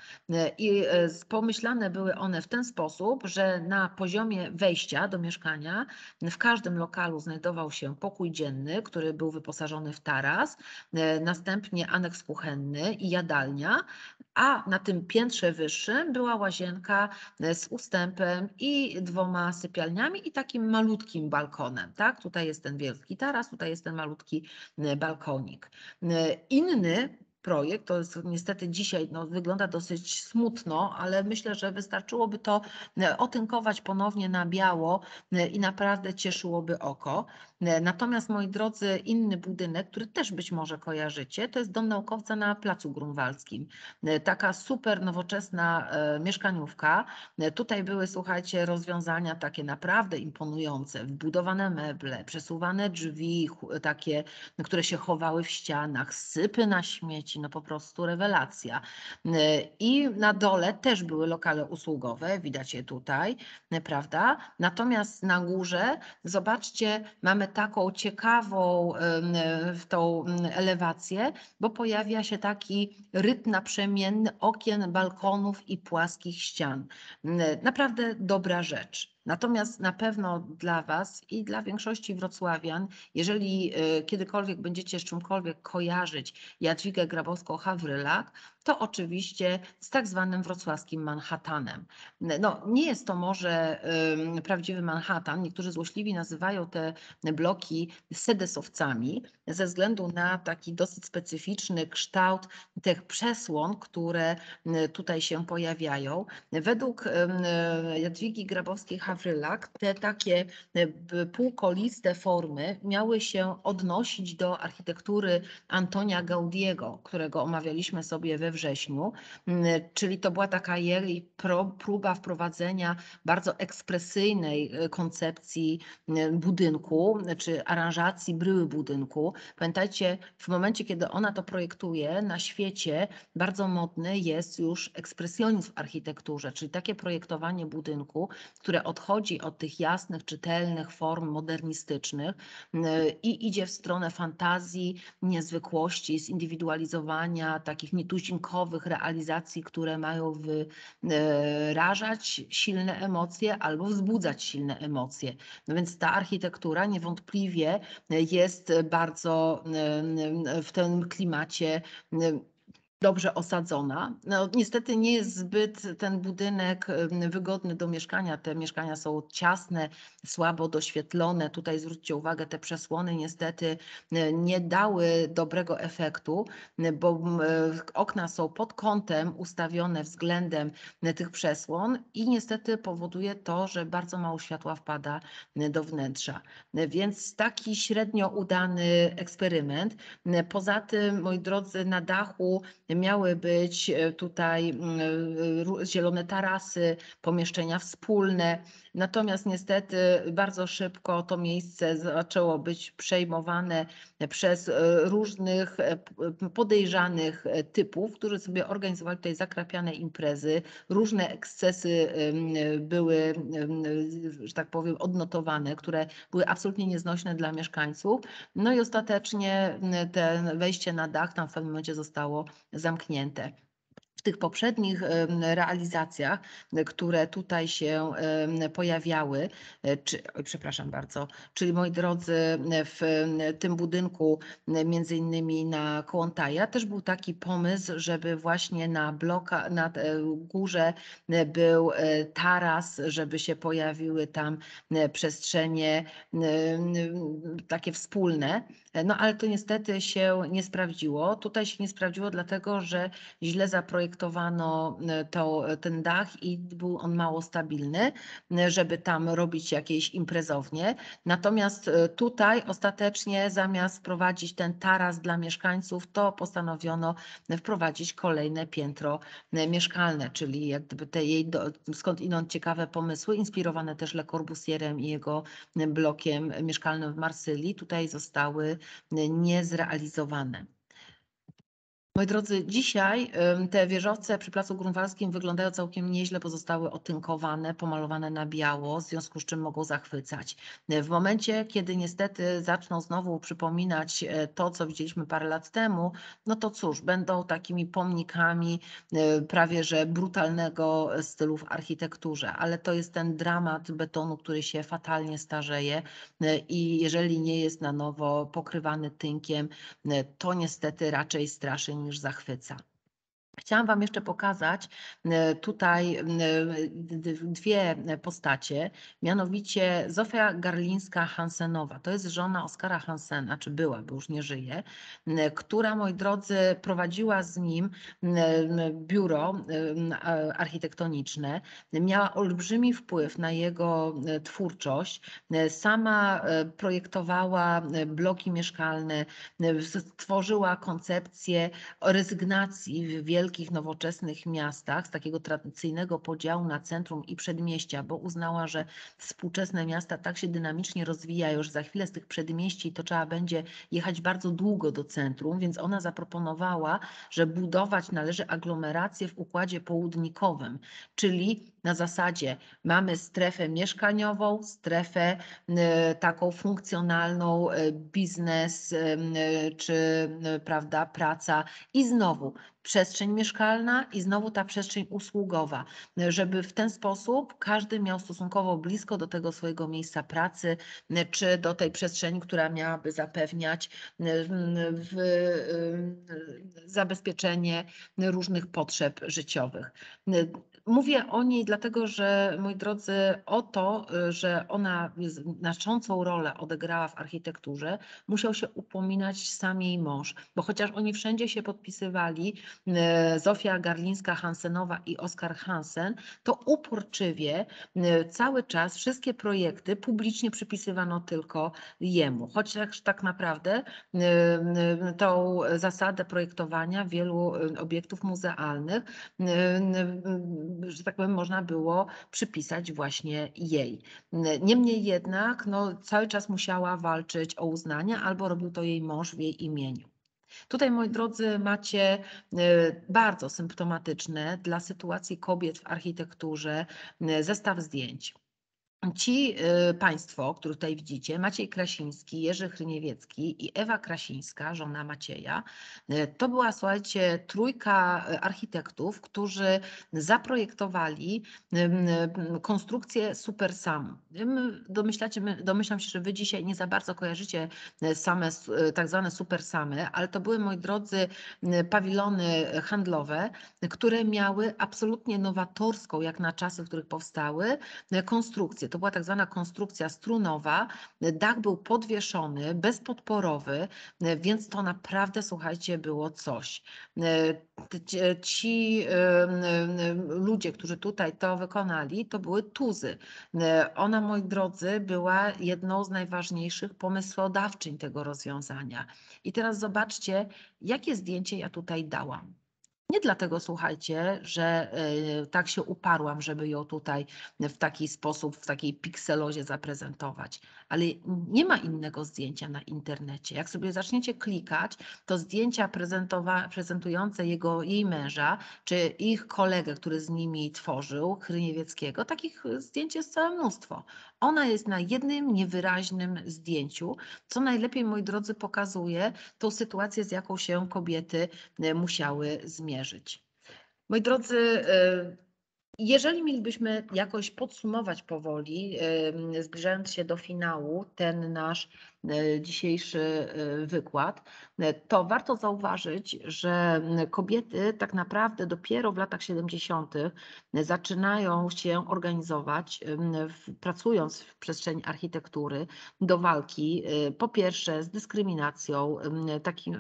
I e, pomyślane były one w ten sposób, że na poziomie wejścia do mieszkania w każdym lokalu znajdował się pokój dzienny, który był wyposażony w taras, e, następnie aneks kuchenny i jadalnia, a na tym piętrze wyższym była łazienka e, z ustępem i dwoma sypialniami i takim malutkim balkonem. Tak? Tutaj jest ten wielki taras, tutaj jest ten malutki e, balkonik. E, Inny projekt, to jest niestety dzisiaj no, wygląda dosyć smutno, ale myślę, że wystarczyłoby to e, otynkować ponownie na biało e, i naprawdę cieszyłoby oko. E, Natomiast moi drodzy, inny budynek, który też być może kojarzycie, to jest Dom Naukowca na Placu Grunwaldzkim. Taka super nowoczesna mieszkaniówka. Tutaj były, słuchajcie, rozwiązania takie naprawdę imponujące, wbudowane meble, przesuwane drzwi, takie, które się chowały w ścianach, sypy na śmieci, no po prostu rewelacja. E, I na dole też były lokale usługowe, widać je tutaj, e, prawda? Natomiast na górze, zobaczcie, mamy taką ciekawą w tą elewację, bo pojawia się taki rytm naprzemienny okien, balkonów i płaskich ścian. Naprawdę dobra rzecz. Natomiast na pewno dla Was i dla większości wrocławian, jeżeli e, kiedykolwiek będziecie z czymkolwiek kojarzyć Jadwigę Grabowską-Hawrylak, to oczywiście z tak zwanym wrocławskim Manhattanem. No, nie jest to może em, prawdziwy Manhattan. Niektórzy złośliwi nazywają te bloki sedesowcami ze względu na taki dosyć specyficzny kształt tych przesłon, które m, tutaj się pojawiają. Według e, Jadwigi Grabowskiej-Hawrylak te takie b- półkoliste formy miały się odnosić do architektury Antonia Gaudiego, którego omawialiśmy sobie we wrześniu, Mm, czyli to była taka jej próba wprowadzenia bardzo ekspresyjnej e, koncepcji e, budynku, czy aranżacji bryły budynku. Pamiętajcie, w momencie, kiedy ona to projektuje, na świecie bardzo modny jest już ekspresjonizm w architekturze, czyli takie projektowanie budynku, które odchodzi od tych jasnych, czytelnych form modernistycznych m, i idzie w stronę fantazji, niezwykłości, zindywidualizowania, takich realizacji, które mają wyrażać silne emocje albo wzbudzać silne emocje. No więc ta architektura niewątpliwie jest bardzo w tym klimacie dobrze osadzona. No, niestety nie jest zbyt ten budynek wygodny do mieszkania. Te mieszkania są ciasne, słabo doświetlone. Tutaj zwróćcie uwagę, te przesłony niestety e, nie dały dobrego efektu, bo e, okna są pod kątem ustawione względem e, tych przesłon i niestety powoduje to, że bardzo mało światła wpada do wnętrza. Więc taki średnio udany eksperyment. Poza tym, moi drodzy, na dachu miały być e, tutaj mm, e, zielone tarasy, pomieszczenia wspólne. Natomiast niestety bardzo szybko to miejsce zaczęło być przejmowane przez e, różnych e, podejrzanych e, typów, którzy sobie organizowali tutaj zakrapiane imprezy. Różne ekscesy były, że tak powiem, odnotowane, które były absolutnie nieznośne dla mieszkańców. No i ostatecznie te wejście na dach tam w pewnym momencie zostało zamknięte. Tych poprzednich realizacjach, które tutaj się pojawiały, czy, przepraszam bardzo, czyli moi drodzy, w tym budynku, między innymi na Kołątaja, też był taki pomysł, żeby właśnie na bloka, na e, górze był e, taras, żeby się pojawiły tam e, przestrzenie takie wspólne. E, No ale to niestety się nie sprawdziło. Tutaj się nie sprawdziło, dlatego że źle zaprojektowano e, to, ten dach i był on mało stabilny, e, żeby tam robić jakieś imprezownie. Natomiast e, tutaj ostatecznie zamiast wprowadzić ten taras dla mieszkańców, to postanowiono wprowadzić kolejne piętro e, mieszkalne, czyli jak gdyby te jej do, skąd inąd ciekawe pomysły, inspirowane też Le Corbusierem i jego blokiem mieszkalnym w Marsylii, tutaj zostały niezrealizowane. Moi drodzy, dzisiaj te wieżowce przy Placu Grunwaldzkim wyglądają całkiem nieźle, bo zostały otynkowane, pomalowane na biało, w związku z czym mogą zachwycać. W momencie, kiedy niestety zaczną znowu przypominać e, to, co widzieliśmy parę lat temu, no to cóż, będą takimi pomnikami e, prawie że brutalnego stylu w architekturze, ale to jest ten dramat betonu, który się fatalnie starzeje e, i jeżeli nie jest na nowo pokrywany tynkiem, to niestety raczej straszy niż zachwyca. Chciałam Wam jeszcze pokazać e, tutaj e, dwie postacie, mianowicie Zofia Garlińska-Hansenowa. To jest żona Oskara Hansena, czy była, bo już nie żyje, która, moi drodzy, prowadziła z nim biuro architektoniczne. Miała olbrzymi wpływ na jego e, twórczość. E, Sama e, projektowała e, bloki mieszkalne, e, stworzyła koncepcję rezygnacji w wielkich, nowoczesnych miastach z takiego tradycyjnego podziału na centrum i przedmieścia, bo uznała, że współczesne miasta tak się dynamicznie rozwijają, że za chwilę z tych przedmieści to trzeba będzie jechać bardzo długo do centrum, więc ona zaproponowała, że budować należy aglomerację w układzie południkowym, czyli na zasadzie mamy strefę mieszkaniową, strefę e, taką funkcjonalną, e, biznes e, czy prawda, praca i znowu przestrzeń mieszkalna i znowu ta przestrzeń usługowa, żeby w ten sposób każdy miał stosunkowo blisko do tego swojego miejsca pracy, czy do tej przestrzeni, która miałaby zapewniać w, zabezpieczenie różnych potrzeb życiowych. Mówię o niej dlatego, że moi drodzy, o to, y, że ona znaczącą rolę odegrała w architekturze, musiał się upominać sam jej mąż, bo chociaż oni wszędzie się podpisywali, y, Zofia Garlińska-Hansenowa i Oskar Hansen, to uporczywie y, cały czas wszystkie projekty publicznie przypisywano tylko jemu. Chociaż tak naprawdę y, y, tą zasadę projektowania wielu obiektów muzealnych że tak powiem, można było przypisać właśnie jej. Niemniej jednak no, cały czas musiała walczyć o uznanie, albo robił to jej mąż w jej imieniu. Tutaj, moi drodzy, macie y, bardzo symptomatyczne dla sytuacji kobiet w architekturze y, zestaw zdjęć. Ci y, Państwo, których tutaj widzicie, Maciej Krasiński, Jerzy Chryniewiecki i Ewa Krasińska, żona Macieja, y, to była, słuchajcie, trójka y, architektów, którzy zaprojektowali konstrukcję Supersamu. Ym, Domyślacie, my- domyślam się, że Wy dzisiaj nie za bardzo kojarzycie same tak zwane Supersamy, ale to były, moi drodzy, pawilony handlowe, które miały absolutnie nowatorską, jak na czasy, w których powstały, konstrukcję. To była tak zwana konstrukcja strunowa. Dach był podwieszony, bezpodporowy, więc to naprawdę, słuchajcie, było coś. Ci- ludzie, którzy tutaj to wykonali, to były tuzy. Ona, moi drodzy, była jedną z najważniejszych pomysłodawczyń tego rozwiązania. I teraz zobaczcie, jakie zdjęcie ja tutaj dałam. Nie dlatego, słuchajcie, że y, tak się uparłam, żeby ją tutaj w taki sposób, w takiej pikselozie zaprezentować, ale nie ma innego zdjęcia na internecie. Jak sobie zaczniecie klikać, to zdjęcia prezentujące jego, jej męża, czy ich kolegę, który z nimi tworzył, Chryniewieckiego, takich zdjęć jest całe mnóstwo. Ona jest na jednym niewyraźnym zdjęciu, co najlepiej, moi drodzy, pokazuje tą sytuację, z jaką się kobiety e, musiały zmierzyć. Moi drodzy, e, jeżeli mielibyśmy jakoś podsumować powoli, zbliżając się do finału, ten nasz e, dzisiejszy e, wykład, e, to warto zauważyć, że kobiety tak naprawdę dopiero w latach 70. zaczynają się organizować, pracując w przestrzeni architektury, do walki po pierwsze z dyskryminacją, ym, takim,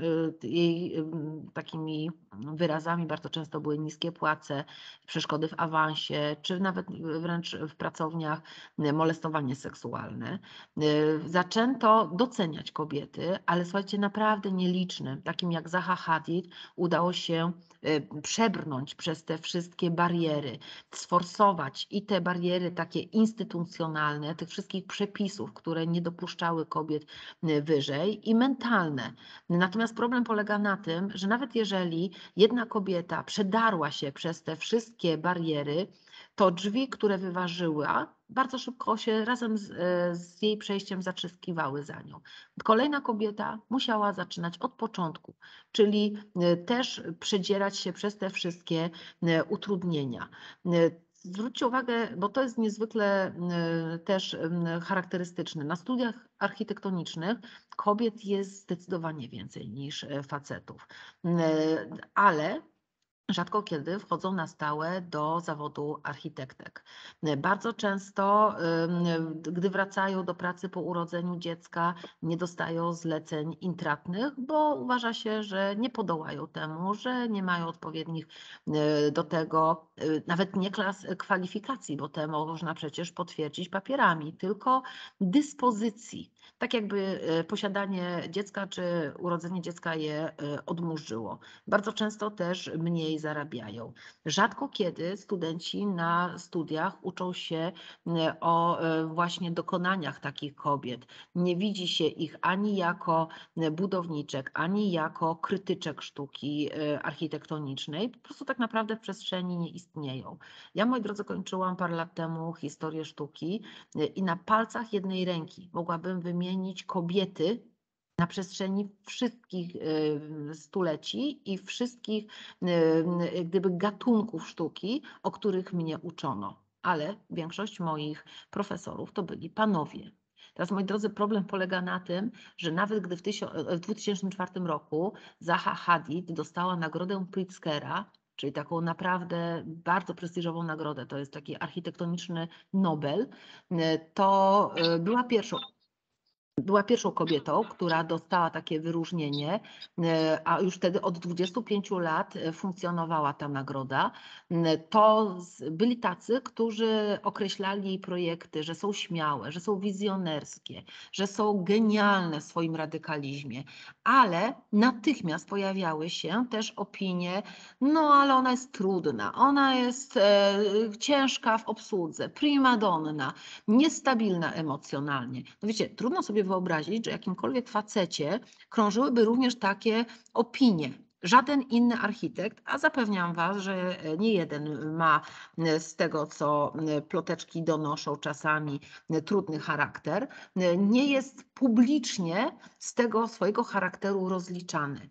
takimi wyrazami bardzo często były niskie płace, przeszkody w awansie, czy nawet wręcz w pracowniach y, molestowanie seksualne. Y, Zaczęto doceniać kobiety, ale słuchajcie, naprawdę nielicznym, takim jak Zaha Hadid, udało się y, przebrnąć przez te wszystkie bariery, sforsować i te bariery takie instytucjonalne, tych wszystkich przepisów, które nie dopuszczały kobiet wyżej i mentalne. Natomiast problem polega na tym, że nawet jeżeli jedna kobieta przedarła się przez te wszystkie bariery, to drzwi, które wyważyła, bardzo szybko się razem z, e, z jej przejściem zatrzaskiwały za nią. Kolejna kobieta musiała zaczynać od początku, czyli e, też przedzierać się przez te wszystkie e, utrudnienia. Zwróćcie uwagę, bo to jest niezwykle e, też em, charakterystyczne. Na studiach architektonicznych kobiet jest zdecydowanie więcej niż e, facetów, ale rzadko kiedy wchodzą na stałe do zawodu architektek. Bardzo często, ym, gdy wracają do pracy po urodzeniu dziecka, nie dostają zleceń intratnych, bo uważa się, że nie podołają temu, że nie mają odpowiednich y, do tego, y, nawet nie klas kwalifikacji, bo te można przecież potwierdzić papierami, tylko dyspozycji. Tak jakby y, posiadanie dziecka czy urodzenie dziecka je y, odmurzyło bardzo często też mniej zarabiają. Rzadko kiedy studenci na studiach uczą się m, o e, właśnie dokonaniach takich kobiet. Nie widzi się ich ani jako budowniczek, ani jako krytyczek sztuki e, architektonicznej. Po prostu tak naprawdę w przestrzeni nie istnieją. Ja, moi drodzy, kończyłam parę lat temu historię sztuki e, i na palcach jednej ręki mogłabym wymienić kobiety, na przestrzeni wszystkich y, stuleci i wszystkich y, y, gdyby gatunków sztuki, o których mnie uczono. Ale większość moich profesorów to byli panowie. Teraz, moi drodzy, problem polega na tym, że nawet gdy w, tysio- w 2004 roku Zaha Hadid dostała nagrodę Pritzkera, czyli taką naprawdę bardzo prestiżową nagrodę, to jest taki architektoniczny Nobel, to była pierwszą była pierwszą kobietą, która dostała takie wyróżnienie, e, a już wtedy od 25 lat e, funkcjonowała ta nagroda. M, To byli tacy, którzy określali projekty, że są śmiałe, że są wizjonerskie, że są genialne w swoim radykalizmie, ale natychmiast pojawiały się też opinie, no ale ona jest trudna, ona jest e, ciężka w obsłudze, prima donna, niestabilna emocjonalnie. No wiecie, trudno sobie wyobrazić, że jakimkolwiek facecie krążyłyby również takie opinie. Żaden inny architekt, a zapewniam Was, że e, nie jeden ma e, z tego, co e, ploteczki donoszą czasami trudny charakter, nie jest publicznie z tego swojego charakteru rozliczany.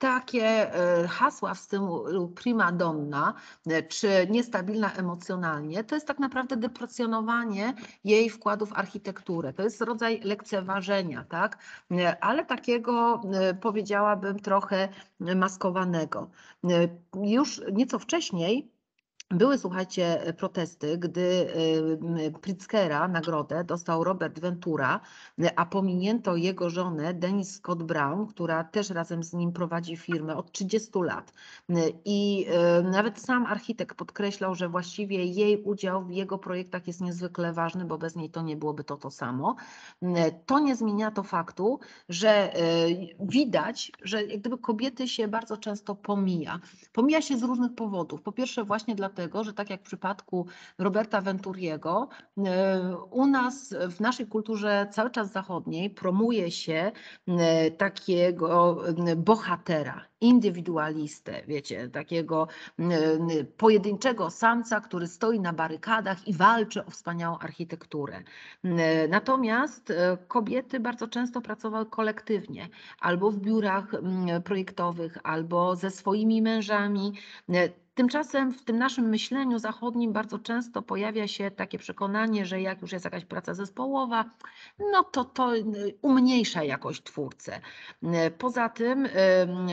Takie e, hasła w stylu prima donna e, czy niestabilna emocjonalnie, to jest tak naprawdę deprecjonowanie jej wkładu w architekturę. To jest rodzaj lekceważenia, tak? E, Ale takiego powiedziałabym trochę maskowanego. Już nieco wcześniej były, słuchajcie, protesty, gdy Pritzkera nagrodę dostał Robert Ventura, y, a pominięto jego żonę Denise Scott Brown, która też razem z nim prowadzi firmę od 30 lat. Y, I nawet sam architekt podkreślał, że właściwie jej udział w jego projektach jest niezwykle ważny, bo bez niej to nie byłoby to to samo. To nie zmienia to faktu, że widać, że jak gdyby kobiety się bardzo często pomija. Pomija się z różnych powodów. Po pierwsze właśnie dlatego, że tak jak w przypadku Roberta Venturiego, e, u nas w naszej kulturze cały czas zachodniej promuje się e, takiego e, bohatera. Indywidualistę, wiecie, takiego pojedynczego samca, który stoi na barykadach i walczy o wspaniałą architekturę. Natomiast e, kobiety bardzo często pracowały kolektywnie, albo w biurach projektowych, albo ze swoimi mężami. E, Tymczasem w tym naszym myśleniu zachodnim bardzo często pojawia się takie przekonanie, że jak już jest jakaś praca zespołowa, no to to umniejsza jakość twórcę. Poza tym y,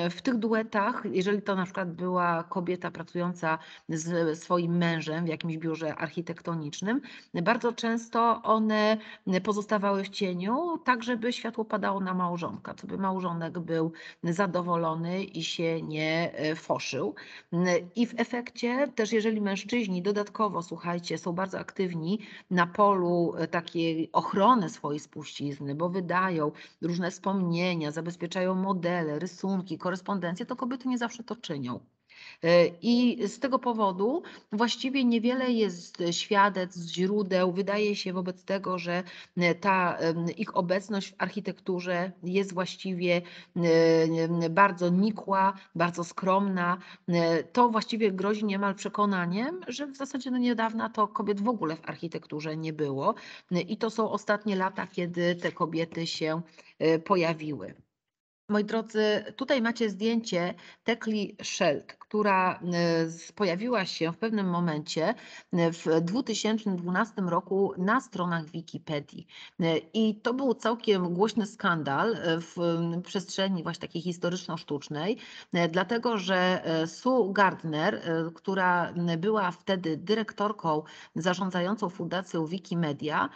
w tych duetach, jeżeli to na przykład była kobieta pracująca z swoim mężem w jakimś biurze architektonicznym, bardzo często one pozostawały w cieniu, tak żeby światło padało na małżonka, co by małżonek był zadowolony i się nie e, foszył. I w efekcie też jeżeli mężczyźni dodatkowo, słuchajcie, są bardzo aktywni na polu e, takiej ochrony swojej spuścizny, bo wydają różne wspomnienia, zabezpieczają modele, rysunki, korespondencję, to kobiety nie zawsze to czynią. E, I z tego powodu właściwie niewiele jest świadectw, źródeł. Wydaje się wobec tego, że e, ta ich obecność w architekturze jest właściwie e, bardzo nikła, bardzo skromna. To właściwie grozi niemal przekonaniem, że w zasadzie do niedawna to kobiet w ogóle w architekturze nie było. I to są ostatnie lata, kiedy te kobiety się pojawiły. Moi drodzy, tutaj macie zdjęcie Tekli Szelt, która z- pojawiła się w pewnym momencie e, w 2012 roku na stronach Wikipedii. E, I to był całkiem głośny skandal w przestrzeni właśnie takiej historyczno-sztucznej, dlatego że Sue Gardner, która była wtedy dyrektorką zarządzającą Fundacją Wikimedia,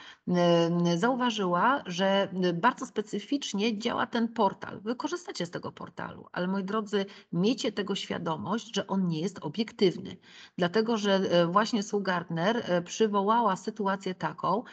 zauważyła, że bardzo specyficznie działa ten portal. Wy korzystacie z tego portalu, ale moi drodzy, miejcie tego świadomość, że on nie jest obiektywny. Dlatego, że e, właśnie Sue Gardner e, przywołała sytuację taką,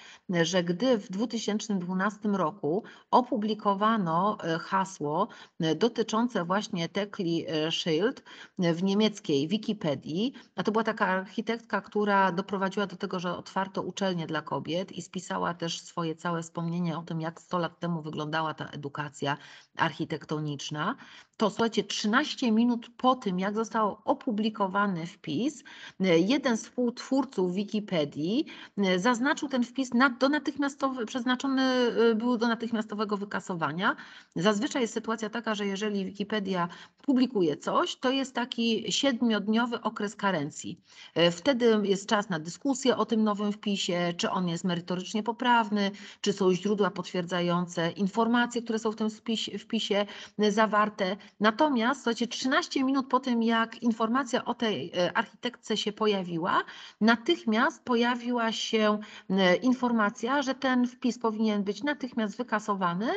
że gdy w 2012 roku opublikowano e, hasło dotyczące właśnie Tekli Schild w niemieckiej Wikipedii, a to była taka architektka, która doprowadziła do tego, że otwarto uczelnię dla kobiet i spisała też swoje całe wspomnienia o tym, jak 100 lat temu wyglądała ta edukacja architektoniczna, to słuchajcie, 13 minut po tym, jak został opublikowany wpis, e, jeden z współtwórców Wikipedii e, zaznaczył ten wpis na, do natychmiastowy, przeznaczony e, był do natychmiastowego wykasowania. Zazwyczaj jest sytuacja taka, że jeżeli Wikipedia publikuje coś, to jest taki siedmiodniowy okres karencji. Wtedy jest czas na dyskusję o tym nowym wpisie, czy on jest merytorycznie poprawny, czy są źródła potwierdzające informacje, które są w tym spisie, wpisie e, zawarte. Natomiast słuchajcie, 13 minut po tym, jak informacja o tej e, architektce się pojawiła, natychmiast pojawiła się e, informacja, że ten wpis powinien być natychmiast wykasowany,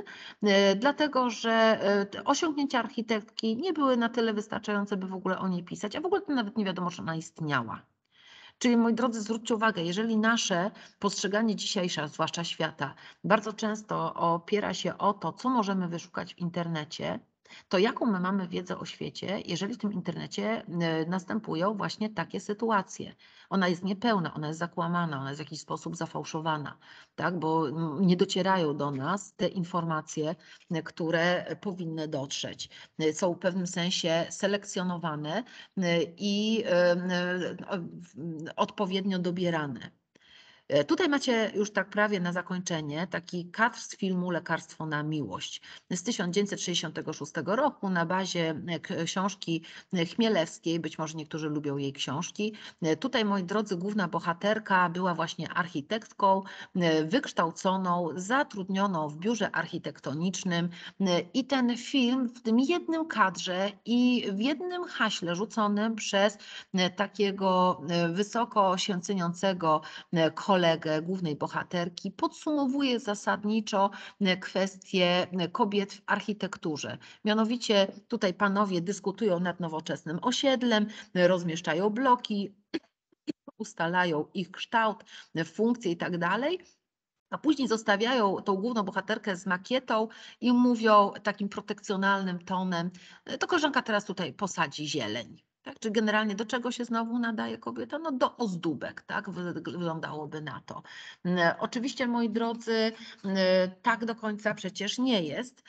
dlatego że osiągnięcia architektki nie były na tyle wystarczające, by w ogóle o niej pisać, a w ogóle to nawet nie wiadomo, czy ona istniała. Czyli moi drodzy, zwróćcie uwagę, jeżeli nasze postrzeganie dzisiejsze, zwłaszcza świata, bardzo często opiera się o to, co możemy wyszukać w internecie, to jaką my mamy wiedzę o świecie, jeżeli w tym internecie e, następują właśnie takie sytuacje. Ona jest niepełna, ona jest zakłamana, ona jest w jakiś sposób zafałszowana, tak? bo mm, nie docierają do nas te informacje, e, które powinny dotrzeć. E, Są w pewnym sensie selekcjonowane e, i e, e, odpowiednio dobierane. E, Tutaj macie już tak prawie na zakończenie taki kadr z filmu Lekarstwo na miłość z 1966 roku na bazie e, książki e, Chmielewskiej. Być może niektórzy lubią jej książki. Tutaj, moi drodzy, główna bohaterka była właśnie architektką wykształconą, zatrudnioną w biurze architektonicznym i ten film w tym jednym kadrze i w jednym haśle rzuconym przez takiego wysoko się ceniącego e, kolegę głównej bohaterki, podsumowuje zasadniczo e, kwestie e, kobiet w architekturze. Mianowicie tutaj panowie dyskutują nad nowoczesnym osiedlem, rozmieszczają bloki, ustalają ich kształt, e, funkcje i tak dalej. A później zostawiają tą główną bohaterkę z makietą i mówią takim protekcjonalnym tonem, "E, to koleżanka teraz tutaj posadzi zieleń. Czy generalnie do czego się znowu nadaje kobieta? No do ozdóbek, tak? Wy- Wyglądałoby na to. Oczywiście, moi drodzy, tak do końca przecież nie jest,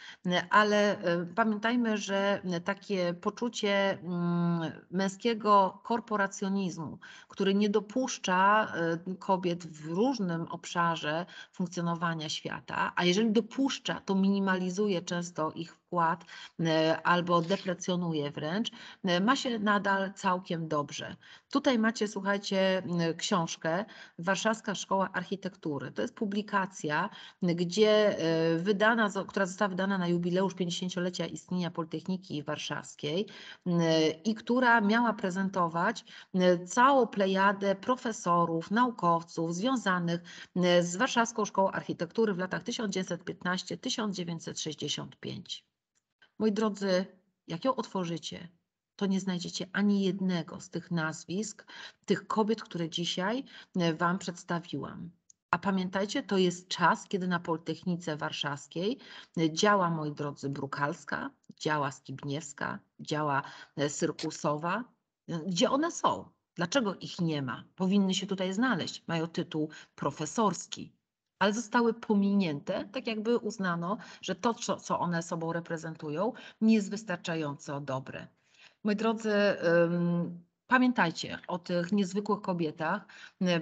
ale e, pamiętajmy, że takie poczucie mm, męskiego korporacjonizmu, który nie dopuszcza e, kobiet w różnym obszarze funkcjonowania świata, a jeżeli dopuszcza, to minimalizuje często ich e, albo deprecjonuje wręcz, e, ma się nadal całkiem dobrze. Tutaj macie, słuchajcie, książkę Warszawska Szkoła Architektury. To jest publikacja, gdzie e, wydana, która została wydana na jubileusz 50-lecia istnienia Politechniki Warszawskiej i która miała prezentować całą plejadę profesorów, naukowców związanych z Warszawską Szkołą Architektury w latach 1915-1965. Moi drodzy, jak ją otworzycie, to nie znajdziecie ani jednego z tych nazwisk, tych kobiet, które dzisiaj e, Wam przedstawiłam. A pamiętajcie, to jest czas, kiedy na Politechnice Warszawskiej e, działa, moi drodzy, Brukalska, działa Skibniewska, działa e, Syrkusowa. Gdzie one są? Dlaczego ich nie ma? Powinny się tutaj znaleźć. Mają tytuł profesorski, ale zostały pominięte, tak jakby uznano, że to, co, one sobą reprezentują, nie jest wystarczająco dobre. Moi drodzy, pamiętajcie o tych niezwykłych kobietach,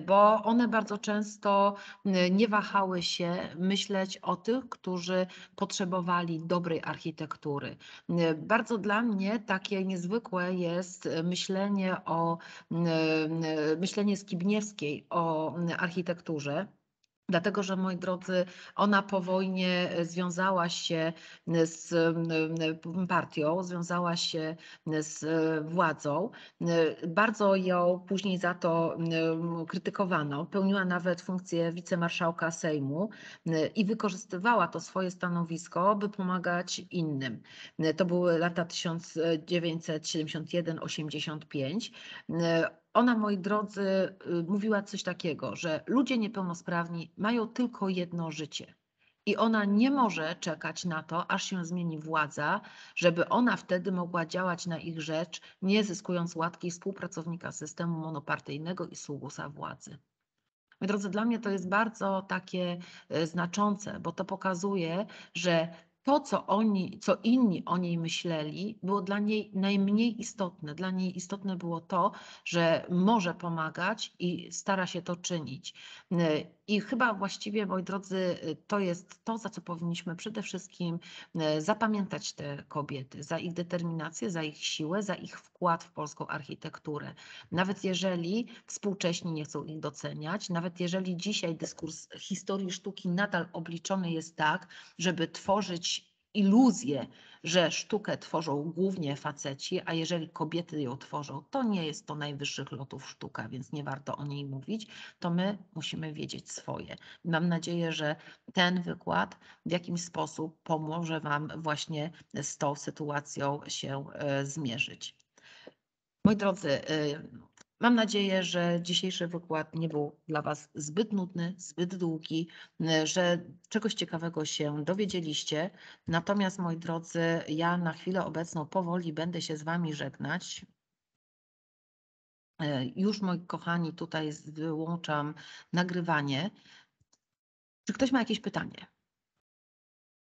bo one bardzo często y, nie wahały się myśleć o tych, którzy potrzebowali dobrej architektury. Y, Bardzo dla mnie takie niezwykłe jest myślenie o y, myślenie Skibniewskiej o architekturze. Dlatego, że moi drodzy, ona po wojnie e, związała się e, z m, partią, związała się z e, władzą. E, Bardzo ją później za to krytykowano. Pełniła nawet funkcję wicemarszałka Sejmu e, i wykorzystywała to swoje stanowisko, by pomagać innym. E, To były lata 1971-85. Ona, moi drodzy, y, mówiła coś takiego, że ludzie niepełnosprawni mają tylko jedno życie. I ona nie może czekać na to, aż się zmieni władza, żeby ona wtedy mogła działać na ich rzecz, nie zyskując łatki współpracownika systemu monopartyjnego i sługusa władzy. Moi drodzy, dla mnie to jest bardzo takie e, znaczące, bo to pokazuje, że to, co oni, co inni o niej myśleli, było dla niej najmniej istotne. Dla niej istotne było to, że może pomagać i stara się to czynić. I chyba właściwie, moi drodzy, to jest to, za co powinniśmy przede wszystkim y, zapamiętać te kobiety, za ich determinację, za ich siłę, za ich wkład w polską architekturę. Nawet jeżeli współcześni nie chcą ich doceniać, nawet jeżeli dzisiaj dyskurs historii sztuki nadal obliczony jest tak, żeby tworzyć iluzję, że sztukę tworzą głównie faceci, a jeżeli kobiety ją tworzą, to nie jest to najwyższych lotów sztuka, więc nie warto o niej mówić, to my musimy wiedzieć swoje. Mam nadzieję, że ten wykład w jakimś sposób pomoże Wam właśnie z tą sytuacją się e, zmierzyć. Moi drodzy, y, mam nadzieję, że dzisiejszy wykład nie był dla Was zbyt nudny, zbyt długi, y, że czegoś ciekawego się dowiedzieliście. Natomiast, moi drodzy, ja na chwilę obecną powoli będę się z Wami żegnać. Y, Już, moi kochani, tutaj wyłączam nagrywanie. Czy ktoś ma jakieś pytanie?